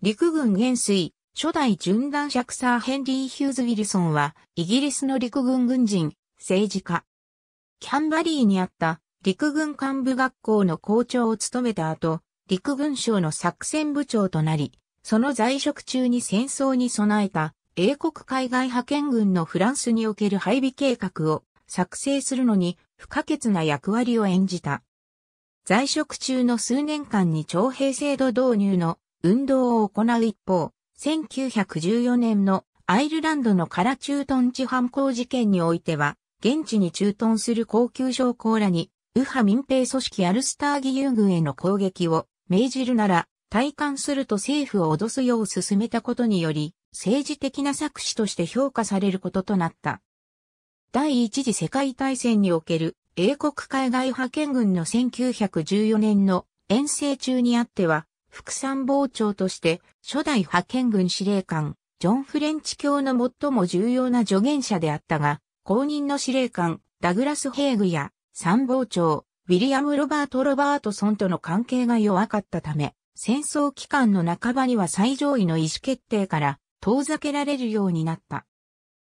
陸軍元帥、初代準弾爵サー・ヘンリー・ヒューズ・ウィルソンは、イギリスの陸軍軍人、政治家。キャンバリーにあった陸軍幹部学校の校長を務めた後、陸軍省の作戦部長となり、その在職中に戦争に備えた英国海外派遣軍のフランスにおける配備計画を作成するのに不可欠な役割を演じた。在職中の数年間に徴兵制度導入の運動を行う一方、1914年のアイルランドのカラ駐屯地犯行事件においては、現地に駐屯する高級将校らに、右派民兵組織アルスター義勇軍への攻撃を命じるなら、体感すると政府を脅すよう進めたことにより、政治的な作詞として評価されることとなった。第一次世界大戦における英国海外派遣軍の1914年の遠征中にあっては、副参謀長として初代派遣軍司令官、ジョン・フレンチ教の最も重要な助言者であったが、公認の司令官、ダグラス・ヘイグや参謀長、ウィリアム・ロバート・ロバートソンとの関係が弱かったため、戦争期間の半ばには最上位の意思決定から遠ざけられるようになった。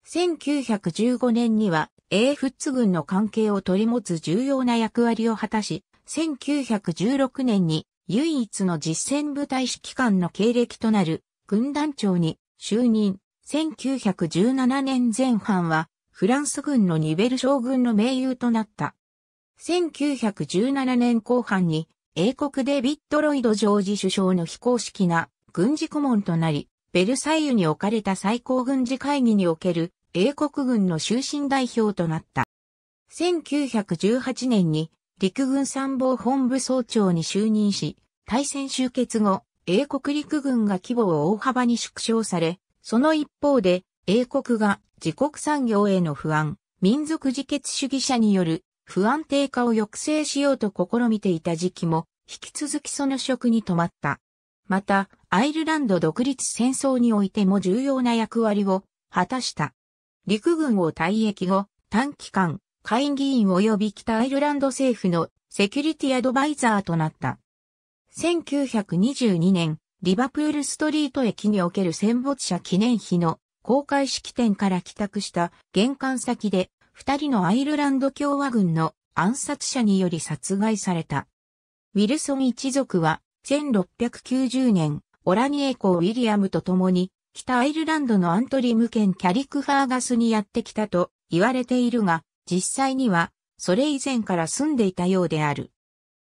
1915年には英仏軍の関係を取り持つ重要な役割を果たし、1916年に唯一の実戦部隊指揮官の経歴となる軍団長に就任。1917年前半はフランス軍のニベル将軍の盟友となった。1917年後半に英国デビッド・ロイド・ジョージ首相の非公式な軍事顧問となり、ベルサイユに置かれた最高軍事会議における英国軍の終身代表となった。1918年に陸軍参謀本部総長に就任し、大戦終結後、英国陸軍が規模を大幅に縮小され、その一方で、英国が自国産業への不安、民族自決主義者による不安定化を抑制しようと試みていた時期も、引き続きその職に止まった。また、アイルランド独立戦争においても重要な役割を果たした。陸軍を退役後、短期間、会議員及び北アイルランド政府のセキュリティアドバイザーとなった。1922年、リバプールストリート駅における戦没者記念碑の公開式典から帰宅した玄関先で、二人のアイルランド共和軍の暗殺者により殺害された。ウィルソン一族は1690年、オラニエ公ウィリアムと共に、北アイルランドのアントリム県キャリクファーガスにやってきたと言われているが、実際には、それ以前から住んでいたようである。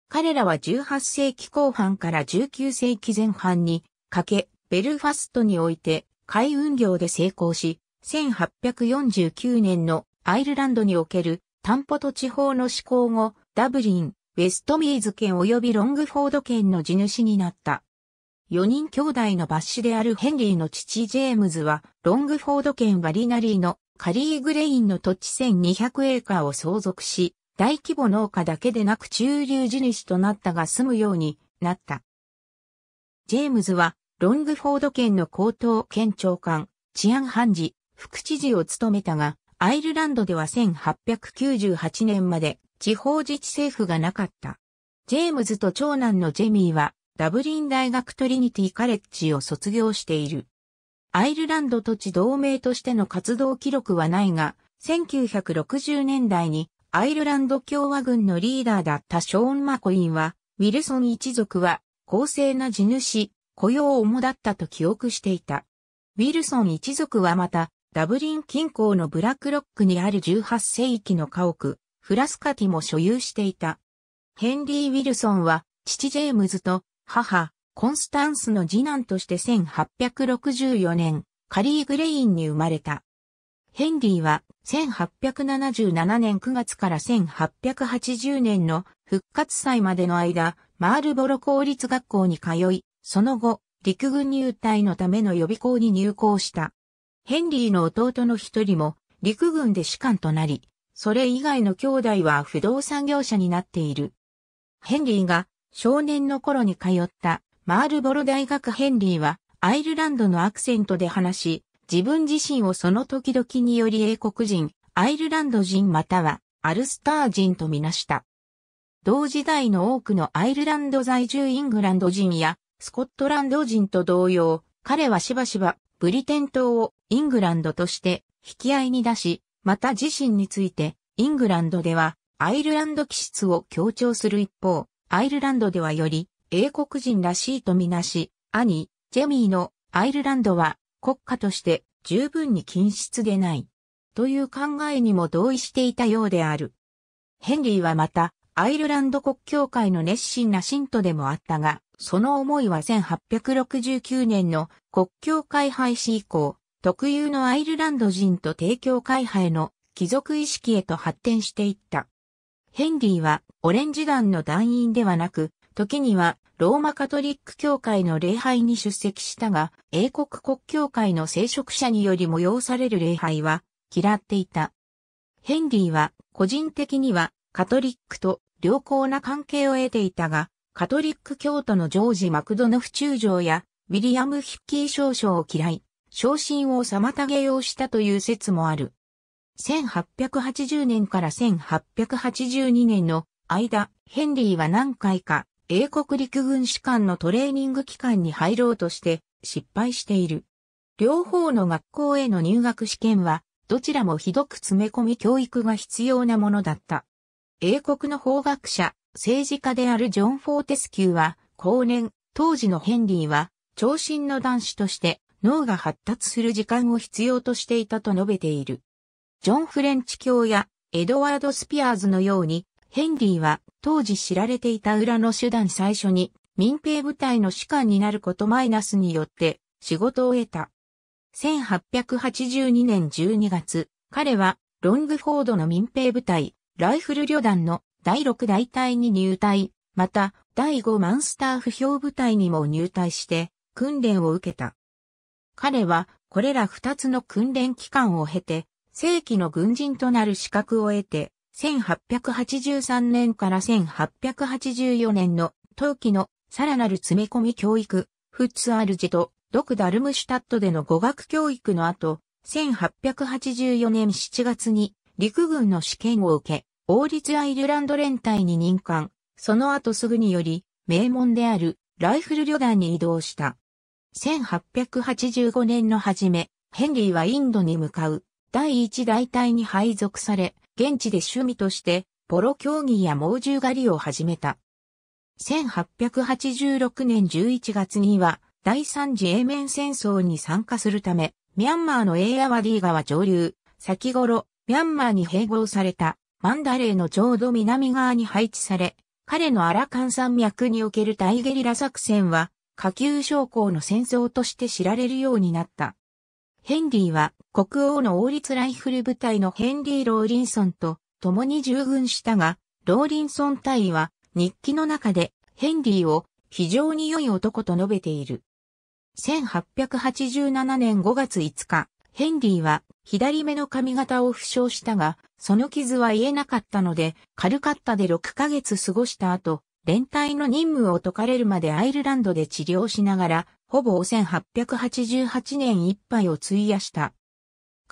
彼らは18世紀後半から19世紀前半にかけ、ベルファストにおいて海運業で成功し、1849年のアイルランドにおけるタンポト地方の施行後、ダブリン、ウェストミーズ県及びロングフォード県の地主になった。4人兄弟の抜子であるヘンリーの父ジェームズは、ロングフォード県バリナリーのカリーグレインの土地1200エーカーを相続し、大規模農家だけでなく中流地主となったが住むようになった。ジェームズは、ロングフォード県の高等県長官、治安判事、副知事を務めたが、アイルランドでは1898年まで地方自治政府がなかった。ジェームズと長男のジェミーはダブリン大学トリニティカレッジを卒業している。アイルランド土地同盟としての活動記録はないが、1960年代にアイルランド共和軍のリーダーだったショーン・マコインは、ウィルソン一族は公正な地主、雇用を主だったと記憶していた。ウィルソン一族はまた、ダブリン近郊のブラックロックにある18世紀の家屋、フラスカティも所有していた。ヘンリー・ウィルソンは、父ジェームズと母、コンスタンスの次男として1864年、カリー・グレインに生まれた。ヘンリーは1877年9月から1880年の復活祭までの間、マールボロ公立学校に通い、その後、陸軍入隊のための予備校に入校した。ヘンリーの弟の一人も陸軍で士官となり、それ以外の兄弟は不動産業者になっている。ヘンリーが少年の頃に通ったマールボロ大学ヘンリーはアイルランドのアクセントで話し、自分自身をその時々により英国人、アイルランド人またはアルスター人とみなした。同時代の多くのアイルランド在住イングランド人やスコットランド人と同様、彼はしばしばブリテン島をイングランドとして引き合いに出し、また自身についてイングランドではアイルランド気質を強調する一方、アイルランドではより英国人らしいとみなし、兄、ジェミーのアイルランドは国家として十分に均質でない。という考えにも同意していたようである。ヘンリーはまた、アイルランド国教会の熱心な信徒でもあったが、その思いは1869年の国教会廃止以降、特有のアイルランド人と提供会派への貴族意識へと発展していった。ヘンリーはオレンジ団の団員ではなく、時にはローマカトリック教会の礼拝に出席したが、英国国教会の聖職者により催される礼拝は嫌っていた。ヘンリーは個人的にはカトリックと良好な関係を得ていたが、カトリック教徒のジョージ・マクドノフ中将やウィリアム・ヒッキー少将を嫌い、昇進を妨げようしたという説もある。1880年から1882年の間、ヘンリーは何回か英国陸軍士官のトレーニング機関に入ろうとして失敗している。両方の学校への入学試験はどちらもひどく詰め込み教育が必要なものだった。英国の法学者、政治家であるジョン・フォーテスキューは、後年、当時のヘンリーは、長身の男子として脳が発達する時間を必要としていたと述べている。ジョン・フレンチ教やエドワード・スピアーズのように、ヘンリーは当時知られていた裏の手段最初に民兵部隊の士官になることマイナスによって仕事を得た。1882年12月、彼はロングフォードの民兵部隊、ライフル旅団の第6大隊に入隊、また第5マンスター不評部隊にも入隊して訓練を受けた。彼はこれら2つの訓練期間を経て、正規の軍人となる資格を得て、1883年から1884年の冬季のさらなる詰め込み教育、フッツアルジとドクダルムシュタットでの語学教育の後、1884年7月に陸軍の試験を受け、王立アイルランド連隊に任官、その後すぐにより、名門であるライフル旅団に移動した。1885年の初め、ヘンリーはインドに向かう第一大隊に配属され、現地で趣味としてポロ競技や猛獣狩りを始めた。1886年11月には第三次英面戦争に参加するため、ミャンマーのエイアワディ川上流、先頃、ミャンマーに併合されたマンダレーのちょうど南側に配置され、彼のアラカン山脈における大ゲリラ作戦は、下級将校の戦争として知られるようになった。ヘンリーは国王の王立ライフル部隊のヘンリー・ローリンソンと共に従軍したが、ローリンソン隊は日記の中でヘンリーを非常に良い男と述べている。1887年5月5日、ヘンリーは左目の髪型を負傷したが、その傷は癒えなかったので、カルカッタで6ヶ月過ごした後、連隊の任務を解かれるまでアイルランドで治療しながら、ほぼ1888年いっぱいを費やした。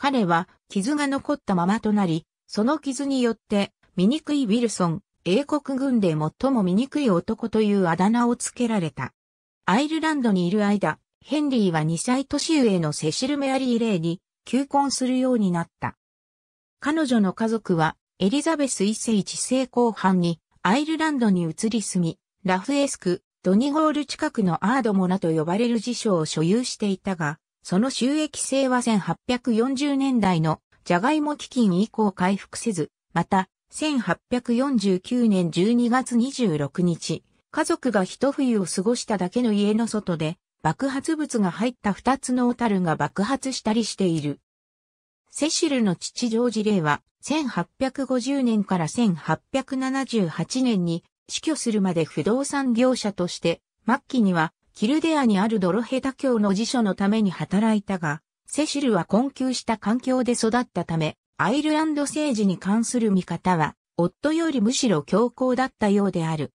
彼は傷が残ったままとなり、その傷によって、醜いウィルソン、英国軍で最も醜い男というあだ名を付けられた。アイルランドにいる間、ヘンリーは2歳年上のセシル・メアリー・レイに求婚するようになった。彼女の家族はエリザベス一世一世後半にアイルランドに移り住み、ラフエスク、ドニゴール近くのアードモナと呼ばれる辞書を所有していたが、その収益性は1840年代のジャガイモ基金以降回復せず、また、1849年12月26日、家族が一冬を過ごしただけの家の外で、爆発物が入った二つの小樽が爆発したりしている。セシルの父ジョージ・レイは、1850年から1878年に死去するまで不動産業者として、末期にはキルデアにあるドロヘタ教の辞書のために働いたが、セシルは困窮した環境で育ったため、アイルランド政治に関する見方は、夫よりむしろ強硬だったようである。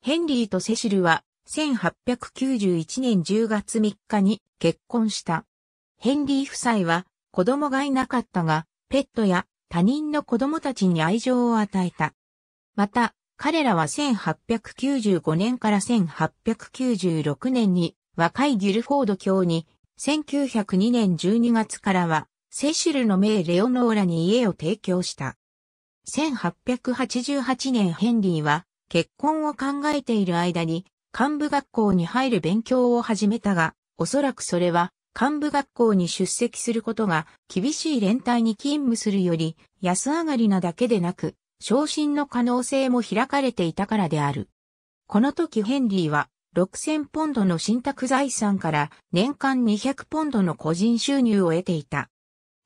ヘンリーとセシルは1891年10月3日に結婚した。ヘンリー夫妻は子供がいなかったが、ペットや他人の子供たちに愛情を与えた。また、彼らは1895年から1896年に若いギルフォード卿に、1902年12月からはセシルの名レオノーラに家を提供した。1888年ヘンリーは結婚を考えている間に幹部学校に入る勉強を始めたが、おそらくそれは幹部学校に出席することが厳しい連隊に勤務するより安上がりなだけでなく、昇進の可能性も開かれていたからである。この時ヘンリーは6000ポンドの信託財産から年間200ポンドの個人収入を得ていた。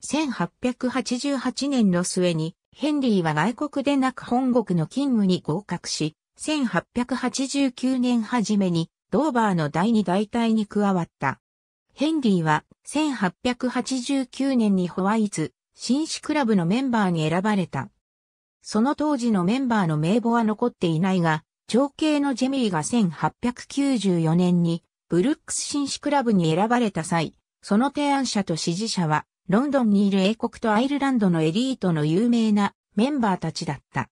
1888年の末にヘンリーは外国でなく本国の勤務に合格し、1889年初めにドーバーの第二大隊に加わった。ヘンリーは1889年にホワイツ、紳士クラブのメンバーに選ばれた。その当時のメンバーの名簿は残っていないが、長兄のジェミーが1894年にブルックス紳士クラブに選ばれた際、その提案者と支持者は、ロンドンにいる英国とアイルランドのエリートの有名なメンバーたちだった。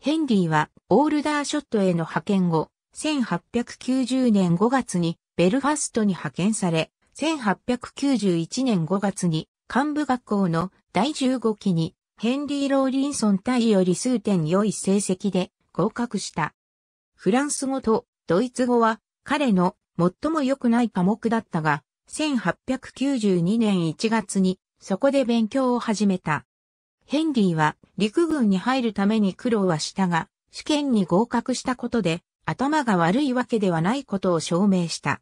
ヘンリーはオールダーショットへの派遣後、1890年5月にベルファストに派遣され、1891年5月に幹部学校の第15期にヘンリー・ローリンソン対より数点良い成績で合格した。フランス語とドイツ語は彼の最も良くない科目だったが、1892年1月にそこで勉強を始めた。ヘンリーは陸軍に入るために苦労はしたが、試験に合格したことで頭が悪いわけではないことを証明した。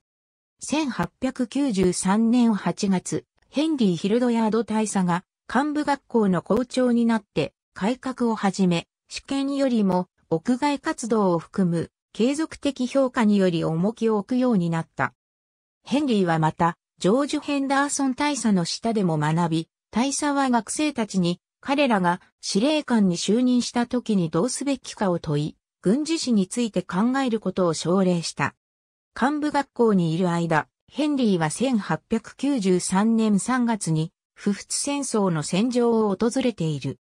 1893年8月、ヘンリー・ヒルドヤード大佐が幹部学校の校長になって改革を始め、試験よりも屋外活動を含む継続的評価により重きを置くようになった。ヘンリーはまた、ジョージ・ヘンダーソン大佐の下でも学び、大佐は学生たちに彼らが司令官に就任した時にどうすべきかを問い、軍事史について考えることを奨励した。幹部学校にいる間、ヘンリーは1893年3月に、不仏戦争の戦場を訪れている。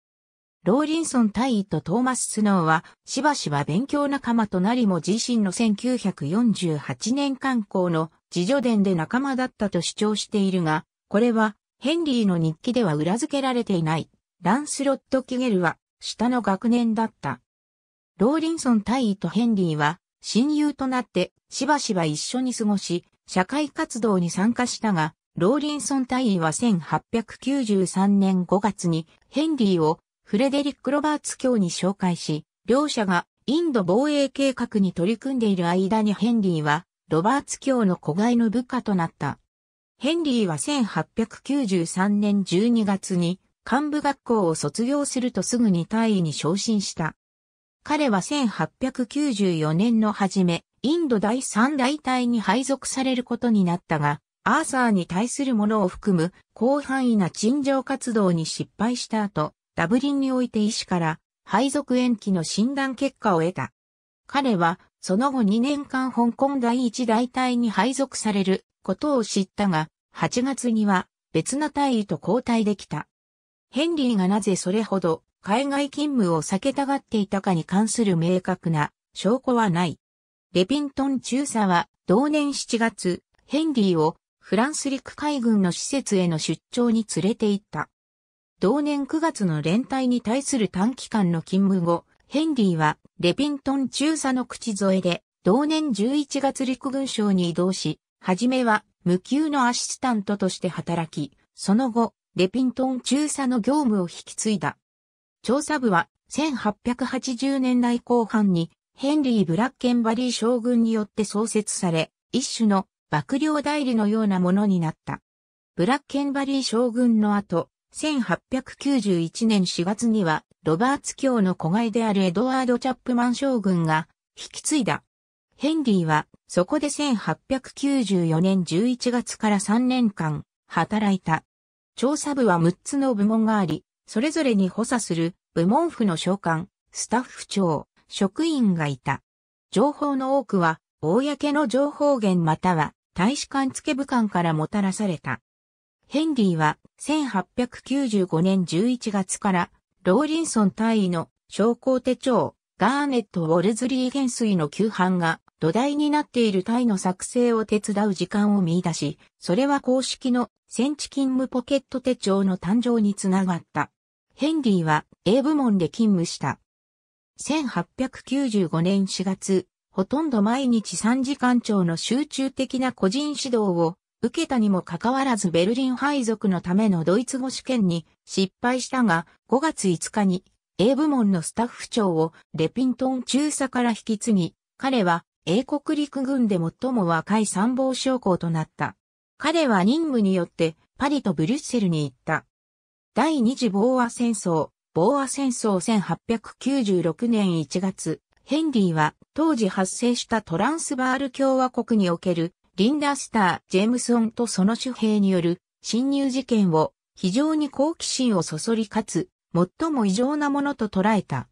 ローリンソン大尉とトーマス・スノーは、しばしば勉強仲間となりも自身の1948年刊行の自助伝で仲間だったと主張しているが、これはヘンリーの日記では裏付けられていない。ランスロット・キゲルは下の学年だった。ローリンソン大尉とヘンリーは親友となってしばしば一緒に過ごし、社会活動に参加したが、ローリンソン大尉は1893年5月にヘンリーをフレデリック・ロバーツ教に紹介し、両者がインド防衛計画に取り組んでいる間にヘンリーはロバーツ教の子飼いの部下となった。ヘンリーは1893年12月に幹部学校を卒業するとすぐに大尉に昇進した。彼は1894年の初め、インド第三大隊に配属されることになったが、アーサーに対するものを含む広範囲な陳情活動に失敗した後、ダブリンにおいて医師から配属延期の診断結果を得た。彼はその後2年間香港第一大隊に配属されることを知ったが、8月には別な隊員と交代できた。ヘンリーがなぜそれほど海外勤務を避けたがっていたかに関する明確な証拠はない。レピントン中佐は同年7月、ヘンリーをフランス陸海軍の施設への出張に連れて行った。同年9月の連隊に対する短期間の勤務後、ヘンリーはレピントン中佐の口添えで、同年11月陸軍省に移動し、はじめは無給のアシスタントとして働き、その後、レピントン中佐の業務を引き継いだ。調査部は1880年代後半にヘンリー・ブラッケンバリー将軍によって創設され、一種の幕僚代理のようなものになった。ブラッケンバリー将軍の後、1891年4月には、ロバーツ教の子飼いであるエドワード・チャップマン将軍が引き継いだ。ヘンリーは、そこで1894年11月から3年間働いた。調査部は6つの部門があり、それぞれに補佐する部門府の召喚、スタッフ長、職員がいた。情報の多くは、公の情報源または大使館付部官からもたらされた。ヘンリーは1895年11月からローリンソン大尉の将校手帳、ガーネット・ウォルズリー元帥の旧藩が土台になっているタイの作成を手伝う時間を見出し、それは公式の戦地勤務ポケット手帳の誕生につながった。ヘンリーは A 部門で勤務した。1895年4月、ほとんど毎日3時間超の集中的な個人指導を受けたにもかかわらずベルリン配属のためのドイツ語試験に失敗したが、5月5日に A 部門のスタッフ長をレピントン中佐から引き継ぎ、彼は英国陸軍で最も若い参謀将校となった。彼は任務によってパリとブリュッセルに行った。第二次ボーア戦争、ボーア戦争1896年1月、ヘンリーは当時発生したトランスバール共和国におけるリンダースター・ジェームソンとその主兵による侵入事件を非常に好奇心をそそりかつ最も異常なものと捉えた。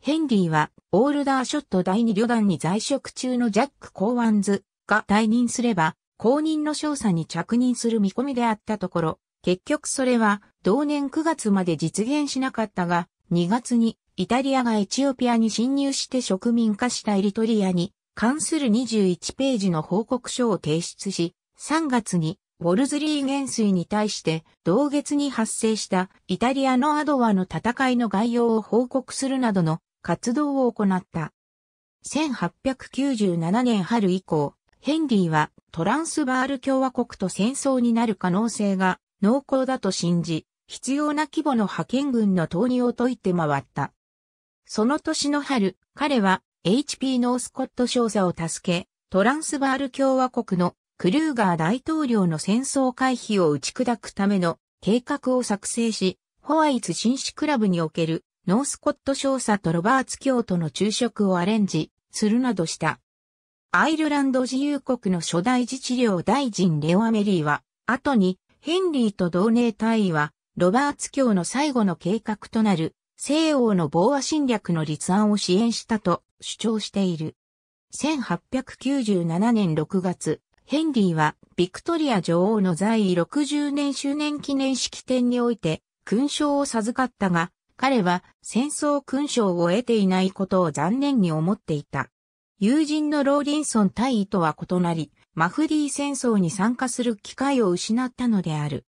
ヘンリーはオールダーショット第二旅団に在職中のジャック・コーワンズが退任すれば公認の少佐に着任する見込みであったところ、結局それは同年9月まで実現しなかったが、2月にイタリアがエチオピアに侵入して植民化したエリトリアに関する21ページの報告書を提出し、3月にウォルズリー元帥に対して同月に発生したイタリアのアドワの戦いの概要を報告するなどの活動を行った。1897年春以降、ヘンリーはトランスバール共和国と戦争になる可能性が濃厚だと信じ、必要な規模の派遣軍の投入を解いて回った。その年の春、彼は HP ノースコット少佐を助け、トランスバール共和国のクルーガー大統領の戦争回避を打ち砕くための計画を作成し、ホワイツ紳士クラブにおけるノースコット少佐とロバーツ教徒の昼食をアレンジするなどした。アイルランド自由国の初代自治領大臣レオアメリーは、後にヘンリーと同盟隊は、ロバーツ教の最後の計画となる、西欧の防和侵略の立案を支援したと主張している。1897年6月、ヘンリーはビクトリア女王の在位60年周年記念式典において勲章を授かったが、彼は戦争勲章を得ていないことを残念に思っていた。友人のローリンソン大尉とは異なり、マフディ戦争に参加する機会を失ったのである。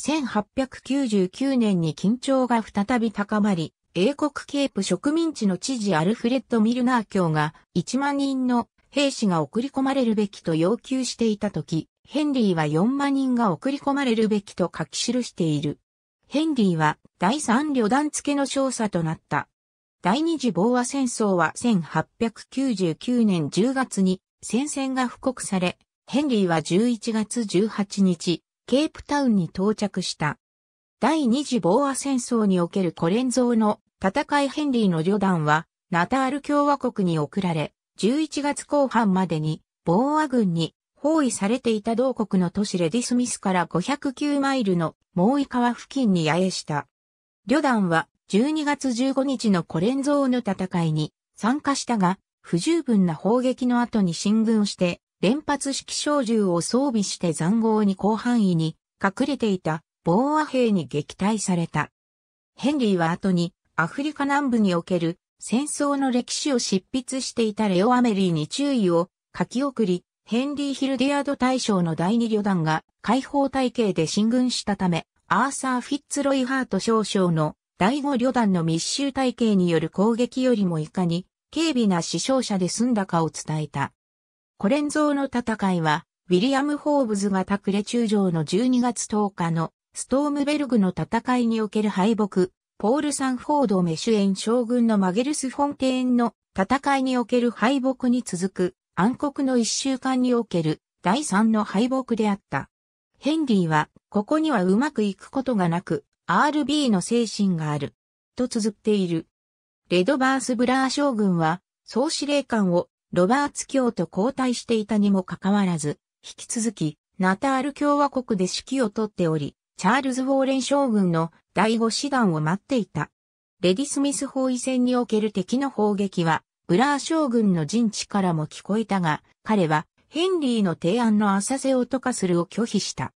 1899年に緊張が再び高まり、英国ケープ植民地の知事アルフレッド・ミルナー卿が1万人の兵士が送り込まれるべきと要求していたとき、ヘンリーは4万人が送り込まれるべきと書き記している。ヘンリーは第三旅団付けの少佐となった。第二次防和戦争は1899年10月に戦線が布告され、ヘンリーは11月18日、ケープタウンに到着した。第二次防和戦争におけるコレンゾーの戦いヘンリーの旅団は、ナタール共和国に送られ、11月後半までに、防和軍に包囲されていた同国の都市レディスミスから509マイルのモーイ川付近に野営した。旅団は12月15日のコレンゾーの戦いに参加したが、不十分な砲撃の後に進軍して、連発式小銃を装備して残壕に広範囲に隠れていた防和兵に撃退された。ヘンリーは後にアフリカ南部における戦争の歴史を執筆していたレオ・アメリーに注意を書き送り、ヘンリー・ヒルディアード大将の第二旅団が解放体系で進軍したため、アーサー・フィッツロイハート少将の第五旅団の密集体系による攻撃よりもいかに軽微な死傷者で済んだかを伝えた。コレンゾーの戦いは、ウィリアム・ホーブズがタクレ中将の12月10日のストームベルグの戦いにおける敗北、ポール・サンフォード・メシュエン将軍のマゲルス・フォンテーンの戦いにおける敗北に続く暗黒の一週間における第三の敗北であった。ヘンリーは、ここにはうまくいくことがなく、RB の精神がある。と綴っている。レドバース・ブラー将軍は、総司令官をロバーツ卿と交代していたにもかかわらず、引き続き、ナタール共和国で指揮を取っており、チャールズ・ウォーレン将軍の第五師団を待っていた。レディスミス包囲戦における敵の砲撃は、ブラー将軍の陣地からも聞こえたが、彼はヘンリーの提案の浅瀬を渡河するを拒否した。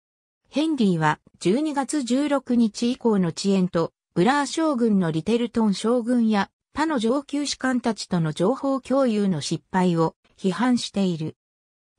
ヘンリーは12月16日以降の遅延と、ブラー将軍のリテルトン将軍や他の上級士官たちとの情報共有の失敗を批判している。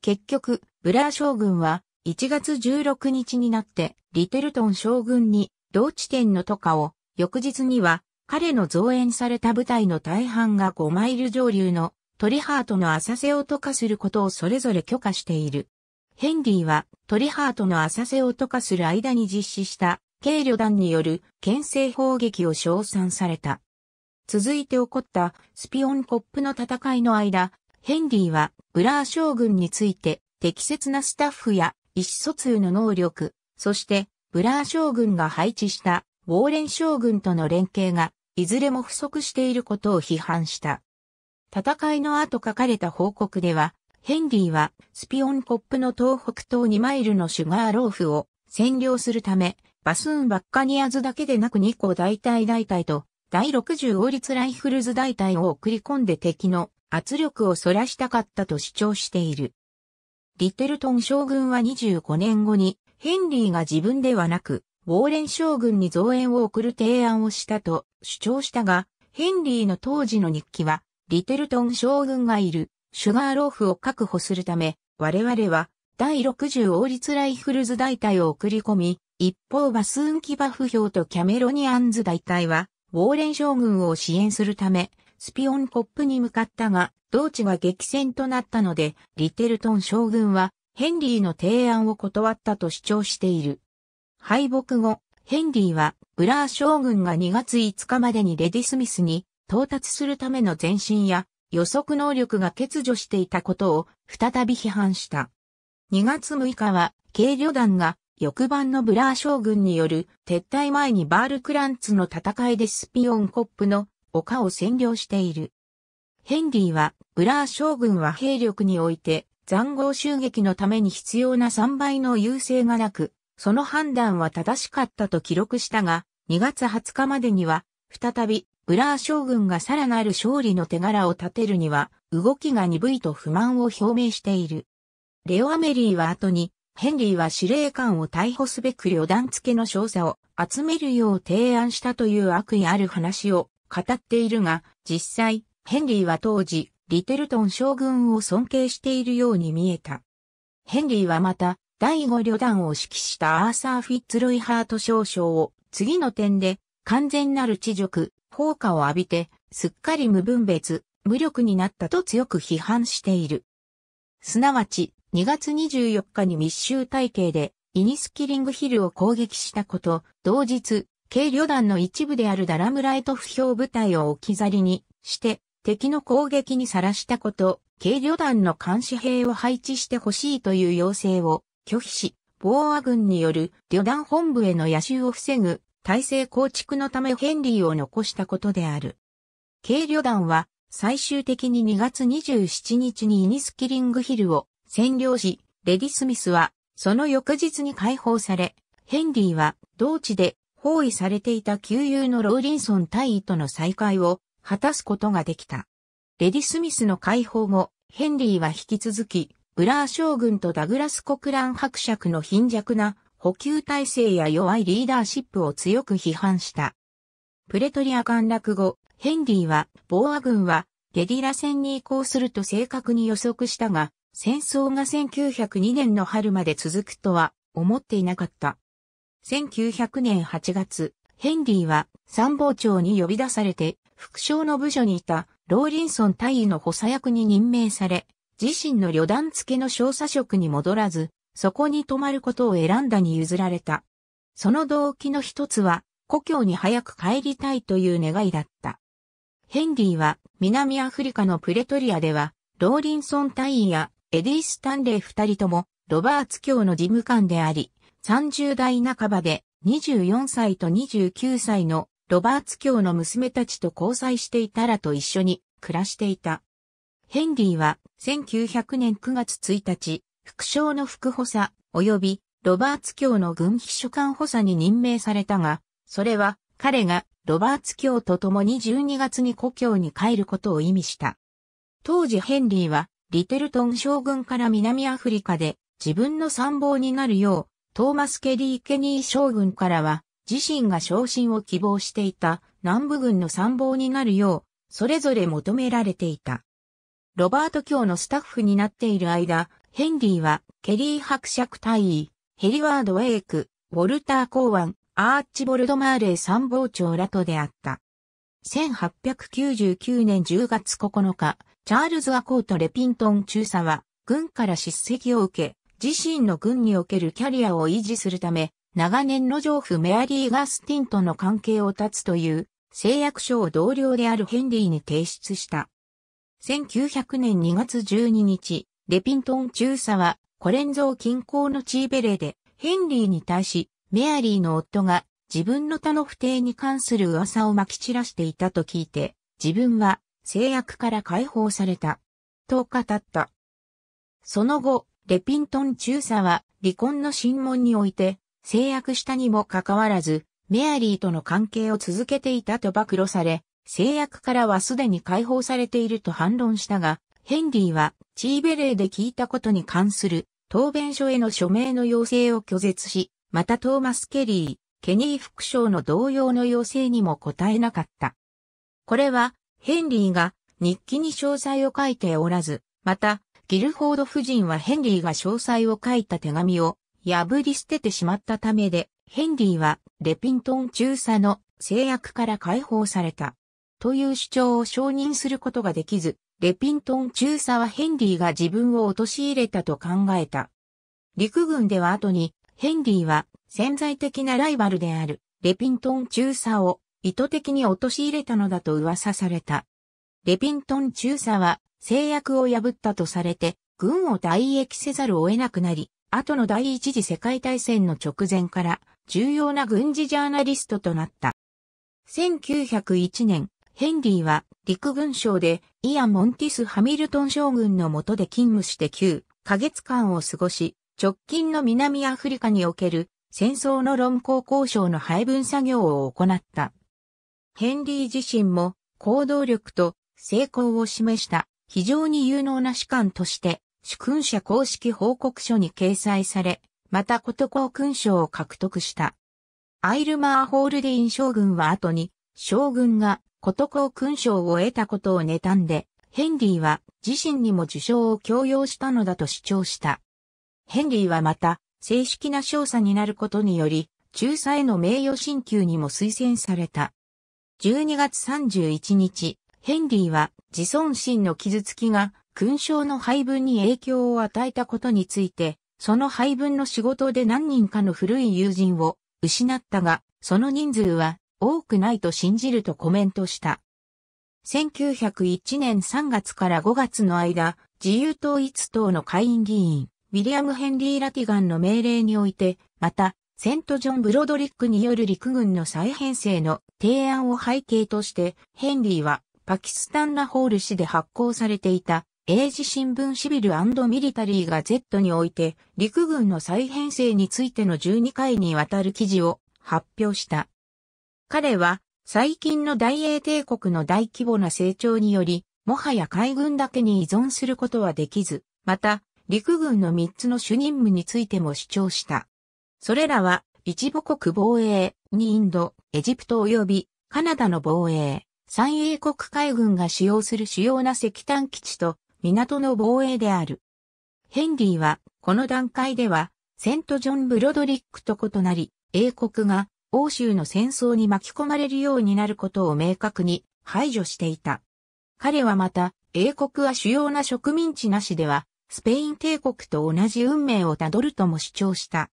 結局、ブラー将軍は1月16日になってリテルトン将軍に同地点の渡河を、翌日には彼の増援された部隊の大半が5マイル上流のトリハートの浅瀬を渡河することをそれぞれ許可している。ヘンリーはトリハートの浅瀬を渡河する間に実施した軽旅団による牽制砲撃を称賛された。続いて起こったスピオンコップの戦いの間、ヘンリーはブラー将軍について適切なスタッフや意思疎通の能力、そしてブラー将軍が配置したウォーレン将軍との連携がいずれも不足していることを批判した。戦いの後書かれた報告では、ヘンリーはスピオンコップの東北東2マイルのシュガーローフを占領するため、バスーン・バッカニアズだけでなく2個大隊大隊と第60王立ライフルズ大隊を送り込んで敵の圧力を反らしたかったと主張している。リテルトン将軍は25年後にヘンリーが自分ではなくウォーレン将軍に増援を送る提案をしたと主張したが、ヘンリーの当時の日記はリテルトン将軍がいるシュガーローフを確保するため、我々は第60王立ライフルズ大隊を送り込み、一方バスーンキバフ表とキャメロニアンズ大隊は、ウォーレン将軍を支援するため、スピオンコップに向かったが、同地が激戦となったので、リテルトン将軍は、ヘンリーの提案を断ったと主張している。敗北後、ヘンリーは、ブラー将軍が2月5日までにレディスミスに到達するための前進や予測能力が欠如していたことを再び批判した。2月6日は、軽旅団が翌晩のブラー将軍による撤退前にバールクランツの戦いでスピオンコップの丘を占領している。ヘンリーは、ブラー将軍は兵力において塹壕襲撃のために必要な3倍の優勢がなく、その判断は正しかったと記録したが、2月20日までには、再び、ブラー将軍がさらなる勝利の手柄を立てるには、動きが鈍いと不満を表明している。レオ・アメリーは後に、ヘンリーは司令官を逮捕すべく旅団付けの少佐を集めるよう提案したという悪意ある話を語っているが、実際、ヘンリーは当時、リテルトン将軍を尊敬しているように見えた。ヘンリーはまた、第五旅団を指揮したアーサー・フィッツロイハート少将を次の点で完全なる知辱、放火を浴びて、すっかり無分別、無力になったと強く批判している。すなわち、2月24日に密集体系でイニスキリングヒルを攻撃したこと、同日、軽旅団の一部であるダラムライト不評部隊を置き去りにして、敵の攻撃にさらしたこと、軽旅団の監視兵を配置してほしいという要請を拒否し、ボーア軍による旅団本部への野襲を防ぐ体制構築のためヘンリーを残したことである。軽旅団は最終的に2月27日にイニスキリングヒルを占領し、レディ・スミスは、その翌日に解放され、ヘンリーは、同地で包囲されていた旧友のローリンソン大尉との再会を果たすことができた。レディ・スミスの解放後、ヘンリーは引き続き、ブラー将軍とダグラス・コクラン伯爵の貧弱な補給体制や弱いリーダーシップを強く批判した。プレトリア陥落後、ヘンリーは、ボーア軍はゲリラ戦に移行すると正確に予測したが、戦争が1902年の春まで続くとは思っていなかった。1900年8月、ヘンリーは参謀長に呼び出されて副将の部署にいたローリンソン大尉の補佐役に任命され、自身の旅団付けの少佐職に戻らず、そこに泊まることを選んだに譲られた。その動機の一つは、故郷に早く帰りたいという願いだった。ヘンリーは南アフリカのプレトリアでは、ローリンソン大尉やエディ・スタンレー二人とも、ロバーツ教の事務官であり、30代半ばで24歳と29歳のロバーツ教の娘たちと交際していたらと一緒に暮らしていた。ヘンリーは1900年9月1日、副将の副補佐及びロバーツ教の軍秘書官補佐に任命されたが、それは彼がロバーツ教と共に12月に故郷に帰ることを意味した。当時ヘンリーはリテルトン将軍から南アフリカで自分の参謀になるよう、トーマス・ケリー・ケニー将軍からは自身が昇進を希望していた南部軍の参謀になるよう、それぞれ求められていた。ロバート卿のスタッフになっている間、ヘンリーはケリー伯爵大尉、ヘリワード・ウェイク、ウォルター・コーワン、アーチボルド・マーレー参謀長らとであった。1899年10月9日、チャールズ・アコート・レピントン中佐は、軍から叱責を受け、自身の軍におけるキャリアを維持するため、長年の上夫メアリー・ガスティンとの関係を断つという誓約書を同僚であるヘンリーに提出した。1900年2月12日、レピントン中佐は、コレンゾー近郊のチーベレーで、ヘンリーに対し、メアリーの夫が自分の他の不定に関する噂を撒き散らしていたと聞いて、自分は制約から解放された。と語った。その後、レピントン中佐は離婚の審問において、制約したにもかかわらず、メアリーとの関係を続けていたと暴露され、制約からはすでに解放されていると反論したが、ヘンリーはチーベレーで聞いたことに関する答弁書への署名の要請を拒絶し、またトーマス・ケリー、ケニー副将の同様の要請にも答えなかった。これは、ヘンリーが日記に詳細を書いておらず、また、ギルフォード夫人はヘンリーが詳細を書いた手紙を破り捨ててしまったためで、ヘンリーはレピントン中佐の制約から解放された。という主張を承認することができず、レピントン中佐はヘンリーが自分を陥れたと考えた。陸軍では後に、ヘンリーは潜在的なライバルであるレピントン中佐を意図的に陥れたのだと噂された。レピントン中佐は制約を破ったとされて、軍を退役せざるを得なくなり、後の第一次世界大戦の直前から重要な軍事ジャーナリストとなった。1901年、ヘンリーは陸軍省でイアン・モンティス・ハミルトン将軍の下で勤務して9ヶ月間を過ごし、直近の南アフリカにおける戦争の論考交渉の配分作業を行った。ヘンリー自身も行動力と成功を示した非常に有能な士官として主君者公式報告書に掲載され、またこと公勲章を獲得した。アイルマー・ホールディン将軍は後に、将軍がこと公勲章を得たことを妬んで、ヘンリーは自身にも受賞を強要したのだと主張した。ヘンリーはまた、正式な少佐になることにより、中佐への名誉進級にも推薦された。12月31日、ヘンリーは自尊心の傷つきが勲章の配分に影響を与えたことについて、その配分の仕事で何人かの古い友人を失ったが、その人数は多くないと信じるとコメントした。1901年3月から5月の間、自由統一党の会員議員、ウィリアム・ヘンリー・ラティガンの命令において、また、セント・ジョン・ブロドリックによる陸軍の再編成の提案を背景として、ヘンリーはパキスタン・ラホール市で発行されていた英字新聞シビルミリタリーが Z において陸軍の再編成についての12回にわたる記事を発表した。彼は最近の大英帝国の大規模な成長により、もはや海軍だけに依存することはできず、また陸軍の3つの主任務についても主張した。それらは一母国防衛、にインド、エジプト及びカナダの防衛、三英国海軍が使用する主要な石炭基地と港の防衛である。ヘンリーは、この段階では、セントジョン・ブロドリックと異なり、英国が欧州の戦争に巻き込まれるようになることを明確に排除していた。彼はまた、英国は主要な植民地なしでは、スペイン帝国と同じ運命をたどるとも主張した。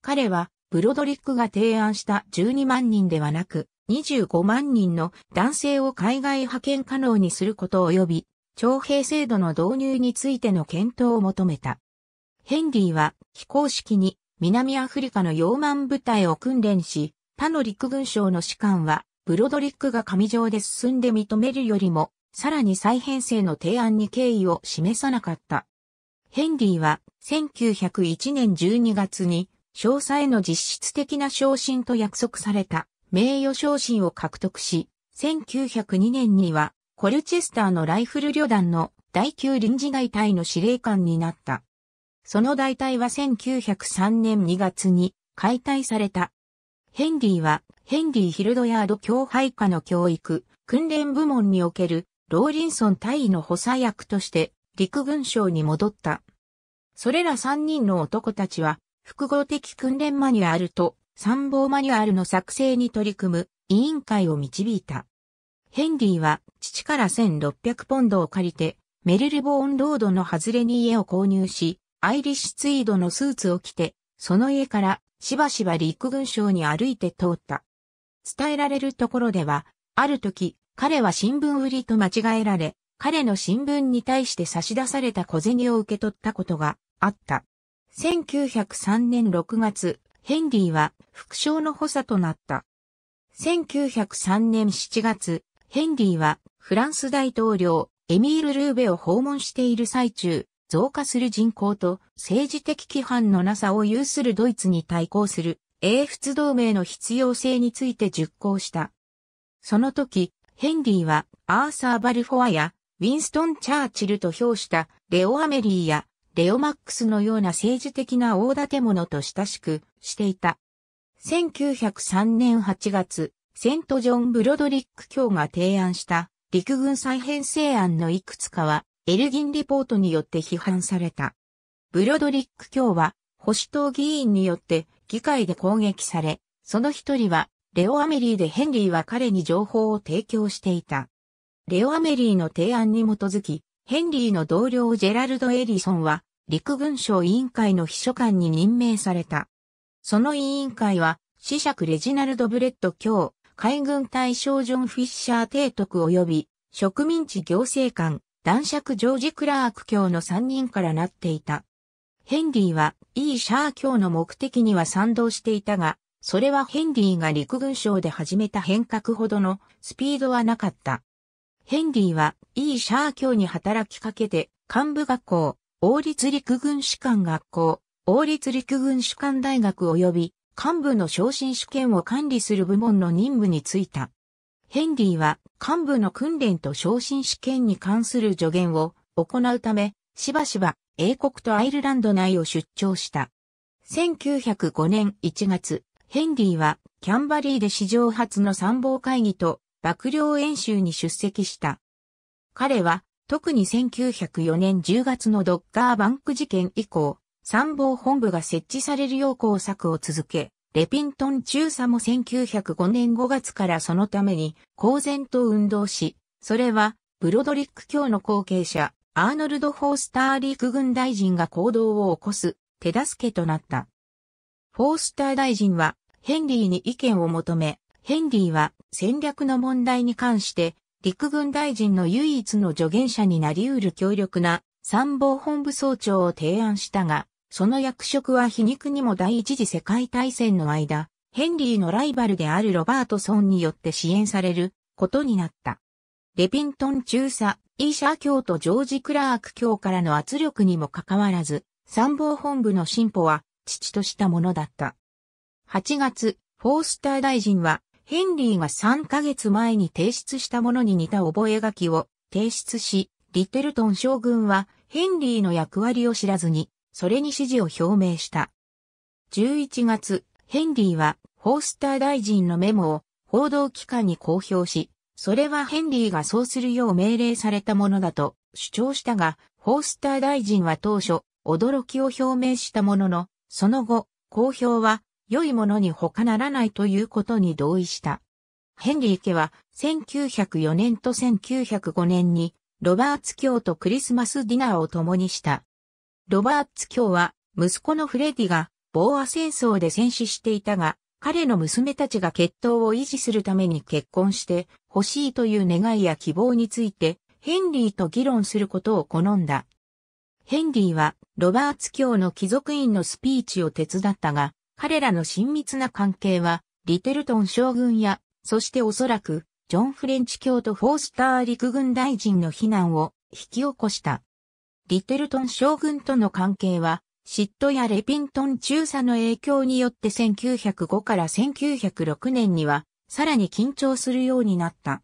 彼は、ブロドリックが提案した12万人ではなく、25万人の男性を海外派遣可能にすること及び、徴兵制度の導入についての検討を求めた。ヘンリーは非公式に南アフリカのヨーマン部隊を訓練し、他の陸軍省の士官はブロドリックが上条で進んで認めるよりも、さらに再編成の提案に敬意を示さなかった。ヘンリーは1901年12月に少佐への実質的な昇進と約束された名誉昇進を獲得し、1902年にはコルチェスターのライフル旅団の第9臨時大隊の司令官になった。その大隊は1903年2月に解体された。ヘンリーはヘンリー・ヒルドヤード教配下の教育、訓練部門におけるローリンソン大尉の補佐役として陸軍省に戻った。それら3人の男たちは複合的訓練マニュアルと参謀マニュアルの作成に取り組む委員会を導いた。ヘンリーは父から1600ポンドを借りてメルルボーンロードの外れに家を購入し、アイリッシュツイードのスーツを着て、その家からしばしば陸軍省に歩いて通った。伝えられるところでは、ある時、彼は新聞売りと間違えられ、彼の新聞に対して差し出された小銭を受け取ったことがあった。1903年6月、ヘンリーは副将の補佐となった。1903年7月、ヘンリーはフランス大統領エミール・ルーベを訪問している最中、増加する人口と政治的規範のなさを有するドイツに対抗する英仏同盟の必要性について熟考した。その時、ヘンリーはアーサー・バルフォアやウィンストン・チャーチルと評したレオ・アメリーやレオ・マックスのような政治的な大建物と親しくしていた。1903年8月、セント・ジョン・ブロドリック教が提案した陸軍再編成案のいくつかは、エルギンリポートによって批判された。ブロドリック教は、保守党議員によって議会で攻撃され、その一人は、レオ・アメリーでヘンリーは彼に情報を提供していた。レオ・アメリーの提案に基づき、ヘンリーの同僚ジェラルド・エリソンは、陸軍省委員会の秘書官に任命された。その委員会は、死者レジナルド・ブレッド教、海軍大将ジョン・フィッシャー提督及び植民地行政官、男爵ジョージ・クラーク卿の3人からなっていた。ヘンリーはイーシャー卿の目的には賛同していたが、それはヘンリーが陸軍省で始めた変革ほどのスピードはなかった。ヘンリーはイー・シャー教に働きかけて幹部学校、王立陸軍士官学校、王立陸軍士官大学及び幹部の昇進試験を管理する部門の任務に就いた。ヘンリーは幹部の訓練と昇進試験に関する助言を行うため、しばしば英国とアイルランド内を出張した。1905年1月、ヘンリーはキャンバリーで史上初の参謀会議と幕僚演習に出席した。彼は特に1904年10月のドッカーバンク事件以降、参謀本部が設置されるよう工作を続け、レピントン中佐も1905年5月からそのために公然と運動し、それはブロドリック教の後継者、アーノルド・フォースター陸軍大臣が行動を起こす手助けとなった。フォースター大臣はヘンリーに意見を求め、ヘンリーは戦略の問題に関して陸軍大臣の唯一の助言者になり得る強力な参謀本部総長を提案したが、その役職は皮肉にも第一次世界大戦の間、ヘンリーのライバルであるロバートソンによって支援されることになった。レピントン中佐、イーシャー教とジョージ・クラーク教からの圧力にもかかわらず、参謀本部の進歩は父としたものだった。8月、フォースター大臣は、ヘンリーが3ヶ月前に提出したものに似た覚書を提出し、リテルトン将軍はヘンリーの役割を知らずにそれに支持を表明した。11月、ヘンリーは、フォースター大臣のメモを報道機関に公表し、それはヘンリーがそうするよう命令されたものだと主張したが、フォースター大臣は当初、驚きを表明したものの、その後、公表は良いものに他ならないということに同意した。ヘンリー家は1904年と1905年にロバーツ教とクリスマスディナーを共にした。ロバーツ教は息子のフレディがボーア戦争で戦死していたが、彼の娘たちが血統を維持するために結婚して欲しいという願いや希望についてヘンリーと議論することを好んだ。ヘンリーはロバーツ教の貴族院のスピーチを手伝ったが、彼らの親密な関係はリテルトン将軍や、そしておそらくジョン・フレンチ教とフォースター陸軍大臣の非難を引き起こした。リテルトン将軍との関係は、嫉妬やレピントン中佐の影響によって1905から1906年には、さらに緊張するようになった。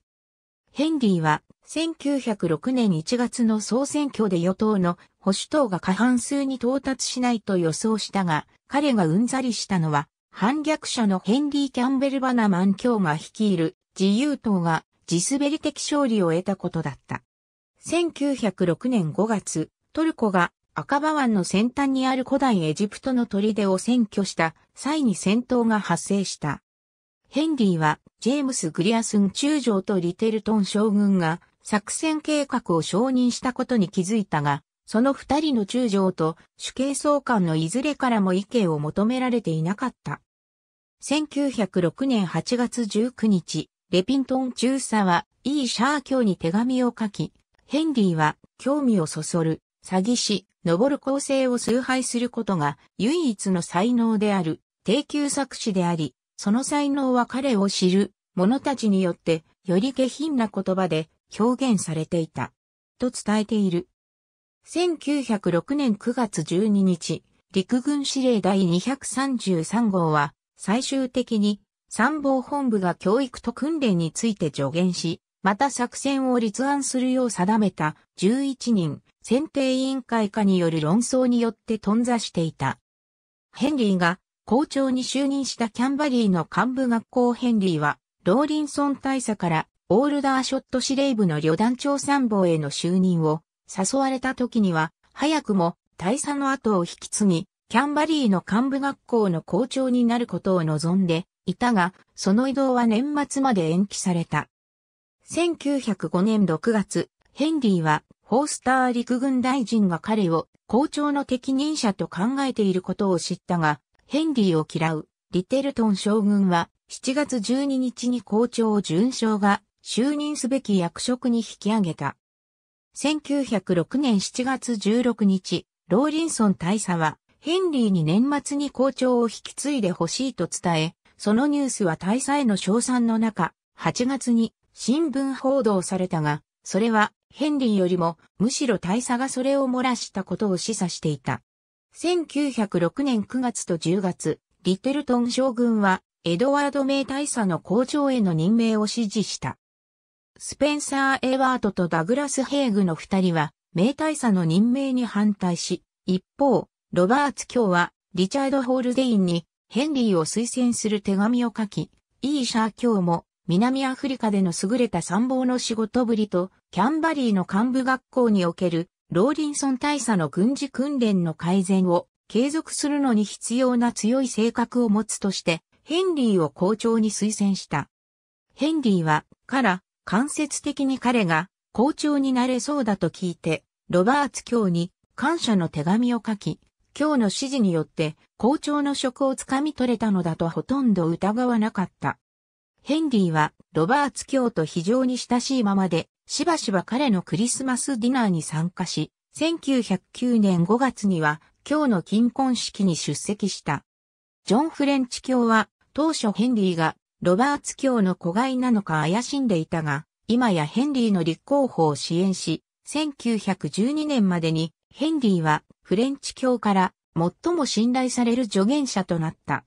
ヘンリーは、1906年1月の総選挙で与党の保守党が過半数に到達しないと予想したが、彼がうんざりしたのは、反逆者のヘンリー・キャンベル・バナマン教が率いる自由党が地滑り的勝利を得たことだった。1906年5月、トルコが赤羽湾の先端にある古代エジプトの砦を占拠した際に戦闘が発生した。ヘンリーはジェームス・グリアスン中将とリテルトン将軍が作戦計画を承認したことに気づいたが、その二人の中将と主刑総監のいずれからも意見を求められていなかった。1906年8月19日、レピントン中佐はイー・シャー教に手紙を書き、ヘンリーは興味をそそる、詐欺師、登る構成を崇拝することが唯一の才能である、低級作詞であり、その才能は彼を知る者たちによってより下品な言葉で表現されていた。と伝えている。1906年9月12日、陸軍司令第233号は最終的に参謀本部が教育と訓練について助言し、また作戦を立案するよう定めた11人選定委員会下による論争によって頓挫していた。ヘンリーが校長に就任したキャンバリーの幹部学校ヘンリーは、ローリンソン大佐からオールダーショット司令部の旅団長参謀への就任を誘われた時には、早くも大佐の後を引き継ぎ、キャンバリーの幹部学校の校長になることを望んでいたが、その移動は年末まで延期された。1905年6月、ヘンリーは、フォースター陸軍大臣が彼を校長の適任者と考えていることを知ったが、ヘンリーを嫌うリテルトン将軍は7月12日に校長を準将が就任すべき役職に引き上げた。1906年7月16日、ローリンソン大佐はヘンリーに年末に校長を引き継いでほしいと伝え、そのニュースは大佐への賞賛の中、8月に新聞報道されたが、それはヘンリーよりもむしろ大佐がそれを漏らしたことを示唆していた。1906年9月と10月、リテルトン将軍はエドワード名大佐の校長への任命を指示した。スペンサー・エワートとダグラス・ヘイグの二人は名大佐の任命に反対し、一方、ロバーツ卿はリチャード・ホールデインにヘンリーを推薦する手紙を書き、イーシャー卿も南アフリカでの優れた参謀の仕事ぶりと、キャンバリーの幹部学校におけるローリンソン大佐の軍事訓練の改善を継続するのに必要な強い性格を持つとして、ヘンリーを校長に推薦した。ヘンリーは、から間接的に彼が校長になれそうだと聞いて、ロバーツ教に感謝の手紙を書き、今日の指示によって校長の職をつかみ取れたのだとほとんど疑わなかった。ヘンリーはロバーツ教と非常に親しいままで、しばしば彼のクリスマスディナーに参加し、1909年5月には今日の金婚式に出席した。ジョン・フレンチ教は当初ヘンリーがロバーツ教の子飼いなのか怪しんでいたが、今やヘンリーの立候補を支援し、1912年までにヘンリーはフレンチ教から最も信頼される助言者となった。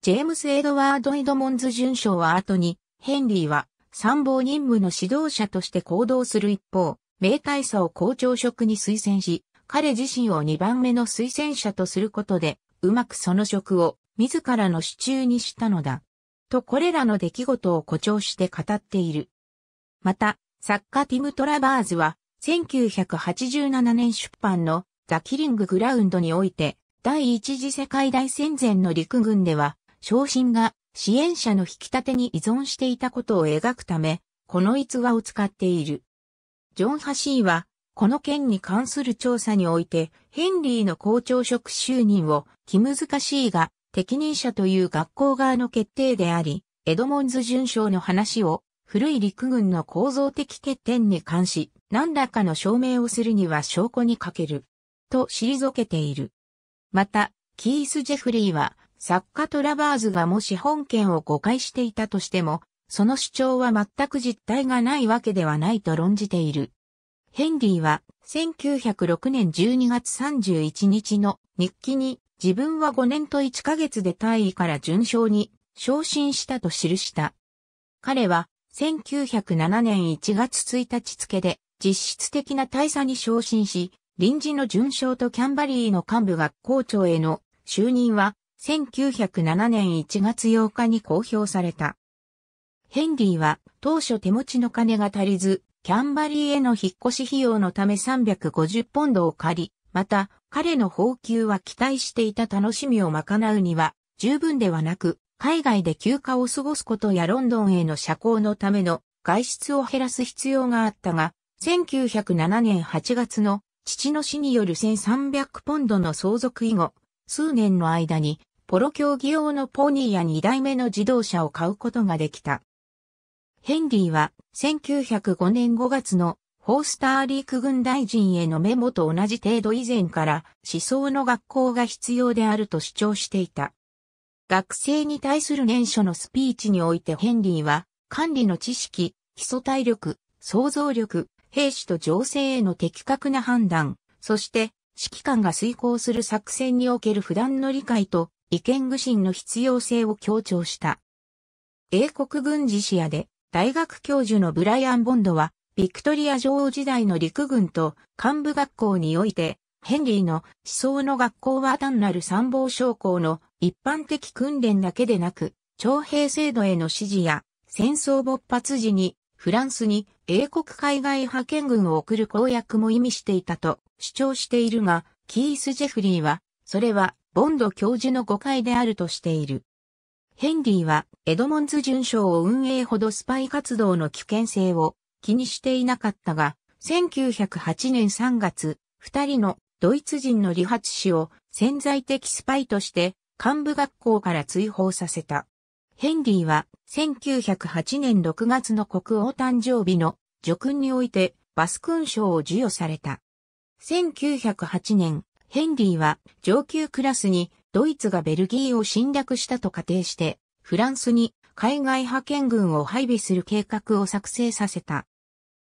ジェームス・エドワード・エドモンズ准将は後に、ヘンリーは参謀任務の指導者として行動する一方、名大佐を校長職に推薦し、彼自身を2番目の推薦者とすることで、うまくその職を自らの手中にしたのだ。とこれらの出来事を誇張して語っている。また、作家ティム・トラバーズは、1987年出版のザ・キリング・グラウンドにおいて、第一次世界大戦前の陸軍では、昇進が支援者の引き立てに依存していたことを描くため、この逸話を使っている。ジョン・ハシーは、この件に関する調査において、ヘンリーの校長職就任を気難しいが、適任者という学校側の決定であり、エドモンズ准将の話を古い陸軍の構造的欠点に関し、何らかの証明をするには証拠に欠ける。と退けている。また、キース・ジェフリーは、作家トラバーズがもし本件を誤解していたとしても、その主張は全く実体がないわけではないと論じている。ヘンリーは1906年12月31日の日記に自分は5年と1ヶ月で大尉から準将に昇進したと記した。彼は1907年1月1日付で実質的な大佐に昇進し、臨時の準将とキャンバリーの幹部学校長への就任は1907年1月8日に公表された。ヘンリーは当初手持ちの金が足りず、キャンバリーへの引っ越し費用のため350ポンドを借り、また、彼の放給は期待していた楽しみを賄うには十分ではなく、海外で休暇を過ごすことやロンドンへの社交のための外出を減らす必要があったが、1907年8月の父の死による1300ポンドの相続以後、数年の間にポロ競技用のポニーや2代目の自動車を買うことができた。ヘンリーは1905年5月のホースター陸軍大臣へのメモと同じ程度以前から思想の学校が必要であると主張していた。学生に対する年初のスピーチにおいてヘンリーは管理の知識、基礎体力、想像力、兵士と情勢への的確な判断、そして指揮官が遂行する作戦における普段の理解と意見具信の必要性を強調した。英国軍事史屋で大学教授のブライアン・ボンドは、ビクトリア女王時代の陸軍と幹部学校において、ヘンリーの思想の学校は単なる参謀将校の一般的訓練だけでなく、徴兵制度への支持や戦争勃発時にフランスに英国海外派遣軍を送る公約も意味していたと主張しているが、キース・ジェフリーは、それはボンド教授の誤解であるとしている。ヘンリーはエドモンズ准将を運営ほどスパイ活動の危険性を気にしていなかったが、1908年3月、二人のドイツ人の理髪師を潜在的スパイとして幹部学校から追放させた。ヘンリーは1908年6月の国王誕生日の叙勲においてバス勲章を授与された。1908年、ヘンリーは上級クラスにドイツがベルギーを侵略したと仮定して、フランスに海外派遣軍を配備する計画を作成させた。